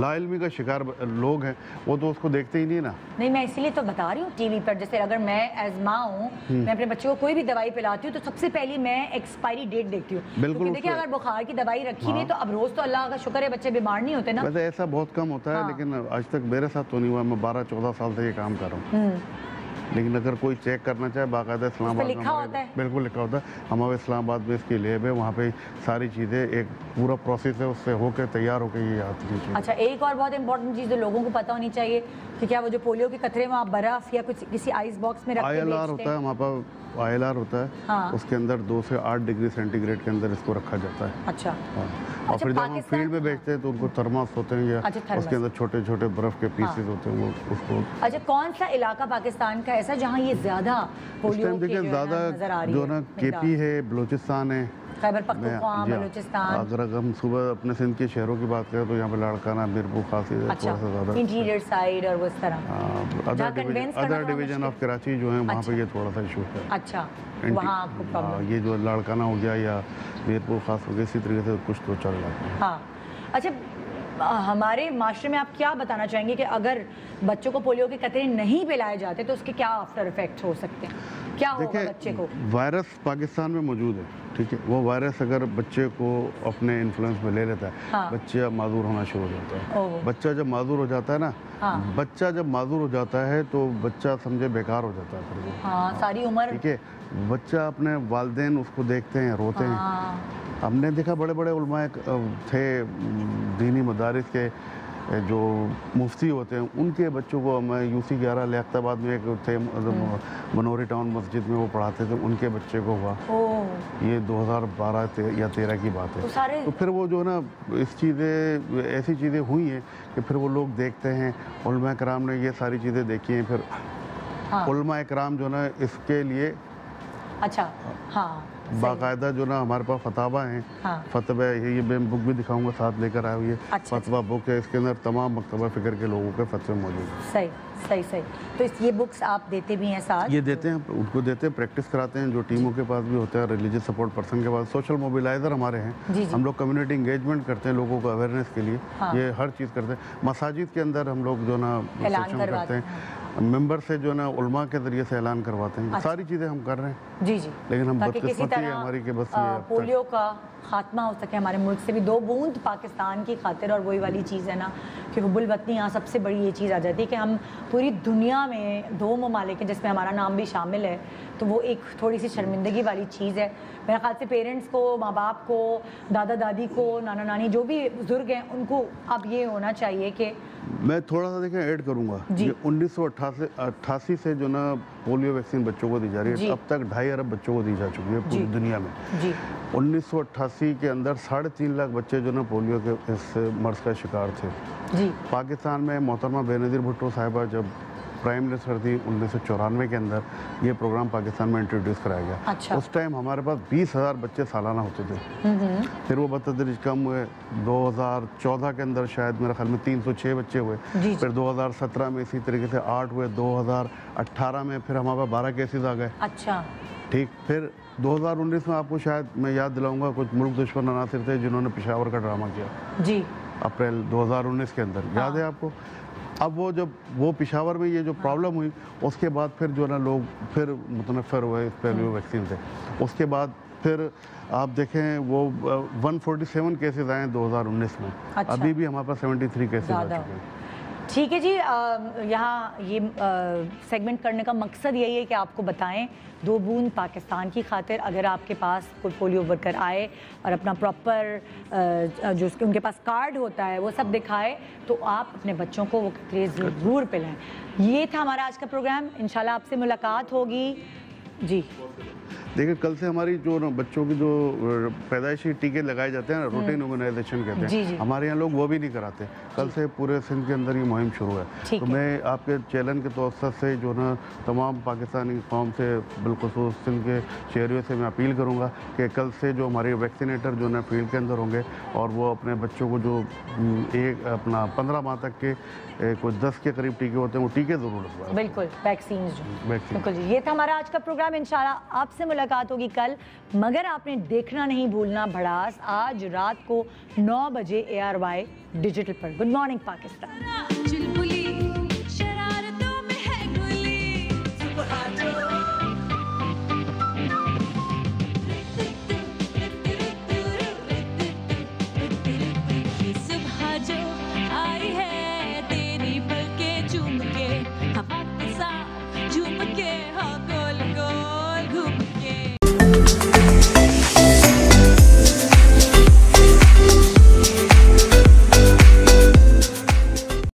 लाइलमी का शिकार लोग हैं वो तो उसको देखते ही नहीं ना नहीं मैं इसीलिए तो बता रही हूँ टीवी पर जैसे अगर मैं एज माँ हूँ हम्म। मैं अपने बच्चों को कोई भी दवाई पिलाती हूँ तो सबसे पहले मैं एक्सपायरी डेट देखती हूँ बिल्कुल देखिए अगर बुखार की दवाई रखी हुई हाँ। तो अब रोज तो अल्लाह का शुक्र है बच्चे बीमार नहीं होते ना वैसे ऐसा बहुत कम होता है हाँ। लेकिन आज तक मेरे साथ तो नहीं हुआ मैं बारह चौदह साल से ये काम कर रहा हूँ हम्म, लेकिन अगर कोई चेक करना चाहे बाकायदा इस्लामाबाद में लिखा होता है? बिल्कुल लिखा होता है हमारे इस्लामाबाद में इसकी लेब है वहाँ पे सारी चीज़ें एक पूरा प्रोसेस है उससे होकर तैयार होकर ये आती है अच्छा एक और बहुत इंपॉर्टेंट चीज़ जो लोगों को पता होनी चाहिए कि क्या वो जो पोलियो के कतरे वहाँ बर्फ़ या कुछ किसी आइस बॉक्स में आई एल आर होता है हैं हमारे पास आई एल आर होता है हाँ। उसके अंदर दो से आठ डिग्री सेंटीग्रेड के अंदर इसको रखा जाता है अच्छा हाँ। और अच्छा, फिर जब हम फ़ील्ड में बेचते हैं तो उनको थर्मास होते हैं या अच्छा, उसके अंदर छोटे छोटे बर्फ़ के पीसेस हाँ। होते हैं वो उसको अच्छा कौन सा इलाका पाकिस्तान का ऐसा जहाँ ये ज़्यादा पोलियो के देखिए है ज़्यादा जो है ना मिकदार? केपी है बलूचिस्तान है खैबर पख्तूनख्वा हाँ। बलूचिस्तान अगर अगर हम सुबह अपने सिंध के शहरों की बात करें तो यहाँ पे लड़काना मीरपुर खासी अच्छा ज़्यादा इंटीरियर साइड और वो इस तरह अदर डिवीज़न convince करना अदर डिवीज़न। ऑफ़ कराची जो है वहाँ अच्छा। पे ये थोड़ा सा इशू है अच्छा वहाँ आपको हाँ, ये जो लाड़काना हो गया या मीरपुर खास हो गया इसी तरीके से कुछ तो चल रहा है हाँ अच्छा हमारे माशरे में आप क्या बताना चाहेंगे कि अगर बच्चों को पोलियो के कतरे नहीं पिलाए जाते तो उसके क्या आफ्टर इफ़ेक्ट हो सकते हैं? क्या होगा बच्चे को? वायरस पाकिस्तान में मौजूद है ठीक है? वो वायरस अगर बच्चे को अपने इन्फ्लुएंस में ले लेता है हाँ। बच्चा माजूर होना शुरू हो जाता है। बच्चा जब माजूर हो जाता है ना हाँ। बच्चा जब माजूर हो जाता है तो बच्चा समझे बेकार हो जाता है हाँ सारी उम्र ठीक है? बच्चा अपने वालदे उसको देखते हैं रोते हैं। हाँ। हमने देखा बड़े बड़े उलमा थे दीनी मदारस के जो मुफ्ती होते हैं उनके बच्चों को मैं यूसी ग्यारह लियाताबाद में एक थे मनोरी टाउन मस्जिद में वो पढ़ाते थे उनके बच्चे को हुआ। ये 2012 ते, या 13 की बात है। तो सारे तो फिर वो जो है ना इस चीज़ें ऐसी चीज़ें हुई हैं कि फिर वो लोग देखते हैं उलमा कराम ने ये सारी चीज़ें देखी हैं फिर हाँ। उलमा कराम जो है ना इसके लिए अच्छा हाँ बाकायदा जो ना हमारे पास फतावा हैं हाँ। फतवा है ये मैं बुक भी दिखाऊँगा साथ लेकर आया हुई है अच्छा, फतवा बुक है इसके अंदर तमाम मकतबा फ़िक्र के लोगों के फतवे मौजूद हैं। सही सही सही। तो इस ये बुक्स आप देते भी हैं साथ? ये देते हैं उनको देते हैं प्रैक्टिस कराते हैं जो टीमों के पास भी होता है रिलीजियस सपोर्ट पर्सन के पास। सोशल मोबिलाइजर हमारे हैं। जी, जी। हम लोग कम्युनिटी इंगेजमेंट करते हैं लोगों को अवेयरनेस के लिए। हाँ। ये हर चीज़ करते हैं। मसाजिद के अंदर हम लोग जो ना करवाते करते हैं। मेंबर से जो ना उलमा के ज़रिए से ऐलान करवाते हैं। अच्छा। सारी चीज़ें हम कर रहे हैं। जी जी। लेकिन हम किसी है तरह हमारी के बस तक- पोलियो का खात्मा हो सके हमारे मुल्क से भी। दो बूंद पाकिस्तान की खातिर और वही वाली चीज़ है ना कि हबुल वतनी यहाँ सबसे बड़ी ये चीज़ आ जाती है कि हम पूरी दुनिया में दो ममालिक हैं जिसमें हमारा नाम भी शामिल है। तो वो एक थोड़ी सी शर्मिंदगी वाली चीज़ है। मेरे ख्याल से पेरेंट्स को माँ बाप को दादा दादी को नाना नानी जो भी बुज़ुर्ग हैं उनको अब ये होना चाहिए कि मैं थोड़ा सा देखें ऐड करूँगा। ये उन्नीस सौ अट्ठासी से जो ना पोलियो वैक्सीन बच्चों को दी जा रही है अब तक ढाई अरब बच्चों को दी जा चुकी है पूरी दुनिया में। जी। उन्नीस सौ अट्ठासी के अंदर साढ़े तीन लाख बच्चे जो ना पोलियो के इस मर्ज का शिकार थे। जी। पाकिस्तान में मोहतरमा बेनज़ीर भुट्टो साहिबा जब प्राइम मिनिस्टर थी उन्नीस सौ चौरानवे के अंदर ये प्रोग्राम पाकिस्तान में इंट्रोड्यूस कराया गया। अच्छा। उस टाइम हमारे पास बीस हज़ार बच्चे सालाना होते थे। फिर वो बतदरीज कम हुए 2014 के अंदर शायद मेरे ख्याल में 306 बच्चे हुए। फिर 2017 में इसी तरीके से आठ हुए 2018 में फिर हमारे पास बारह केसेस आ गए। अच्छा। ठीक फिर 2019 में आपको शायद मैं याद दिलाऊँगा कुछ मुल्क दुश्मन अनासिर थे जिन्होंने पिशावर का ड्रामा किया। जी। अप्रैल 2019 के अंदर याद है आपको? अब वो जब वो पिशावर में ये जो प्रॉब्लम हुई उसके बाद फिर जो है ना लोग फिर मुतनफ़र हुए पोलियो वैक्सीन से उसके बाद फिर आप देखें वो अ, 147 केसेस आए हज़ार 2019 में अच्छा। अभी भी हमारे पास 73 केसेस आ। चुके हैं ठीक है जी यहाँ ये सेगमेंट करने का मकसद यही है कि आपको बताएँ, दो बूंद पाकिस्तान की खातिर अगर आपके पास पोलियो वर्कर आए और अपना प्रॉपर जो उसके, उनके पास कार्ड होता है, वो सब दिखाए तो आप अपने बच्चों को वो कतरे ज़रूर पिलाएँ। ये था हमारा आज का प्रोग्राम इन आपसे मुलाकात होगी। जी। देखिए कल से हमारी जो बच्चों की जो पैदाइशी टीके लगाए जाते हैं रूटीन इम्यूनाइजेशन कहते हम्म। हैं हमारे यहाँ लोग वो भी नहीं कराते। कल से पूरे सिंध के अंदर ये मुहिम शुरू है। तो मैं आपके चैनल के तवसत से जो ना तमाम पाकिस्तानी कौम से बिलखसूस सिंध के शहरियों से मैं अपील करूँगा कि कल से जो हमारे वैक्सीनेटर जो ना फ़ील्ड के अंदर होंगे और वो अपने बच्चों को जो हम्म, एक अपना पंद्रह माह तक के कुछ दस के करीब टीके होते हैं वो टीके ज़रूर लगवाएँ बिल्कुल वैक्सीन बिल्कुल जी ये था हमारा आज का प्रोग्राम इंशाल्लाह आपसे मुलाकात होगी कल मगर आपने देखना नहीं भूलना भड़ास आज रात को नौ बजे एआरवाई डिजिटल पर। Good morning Pakistan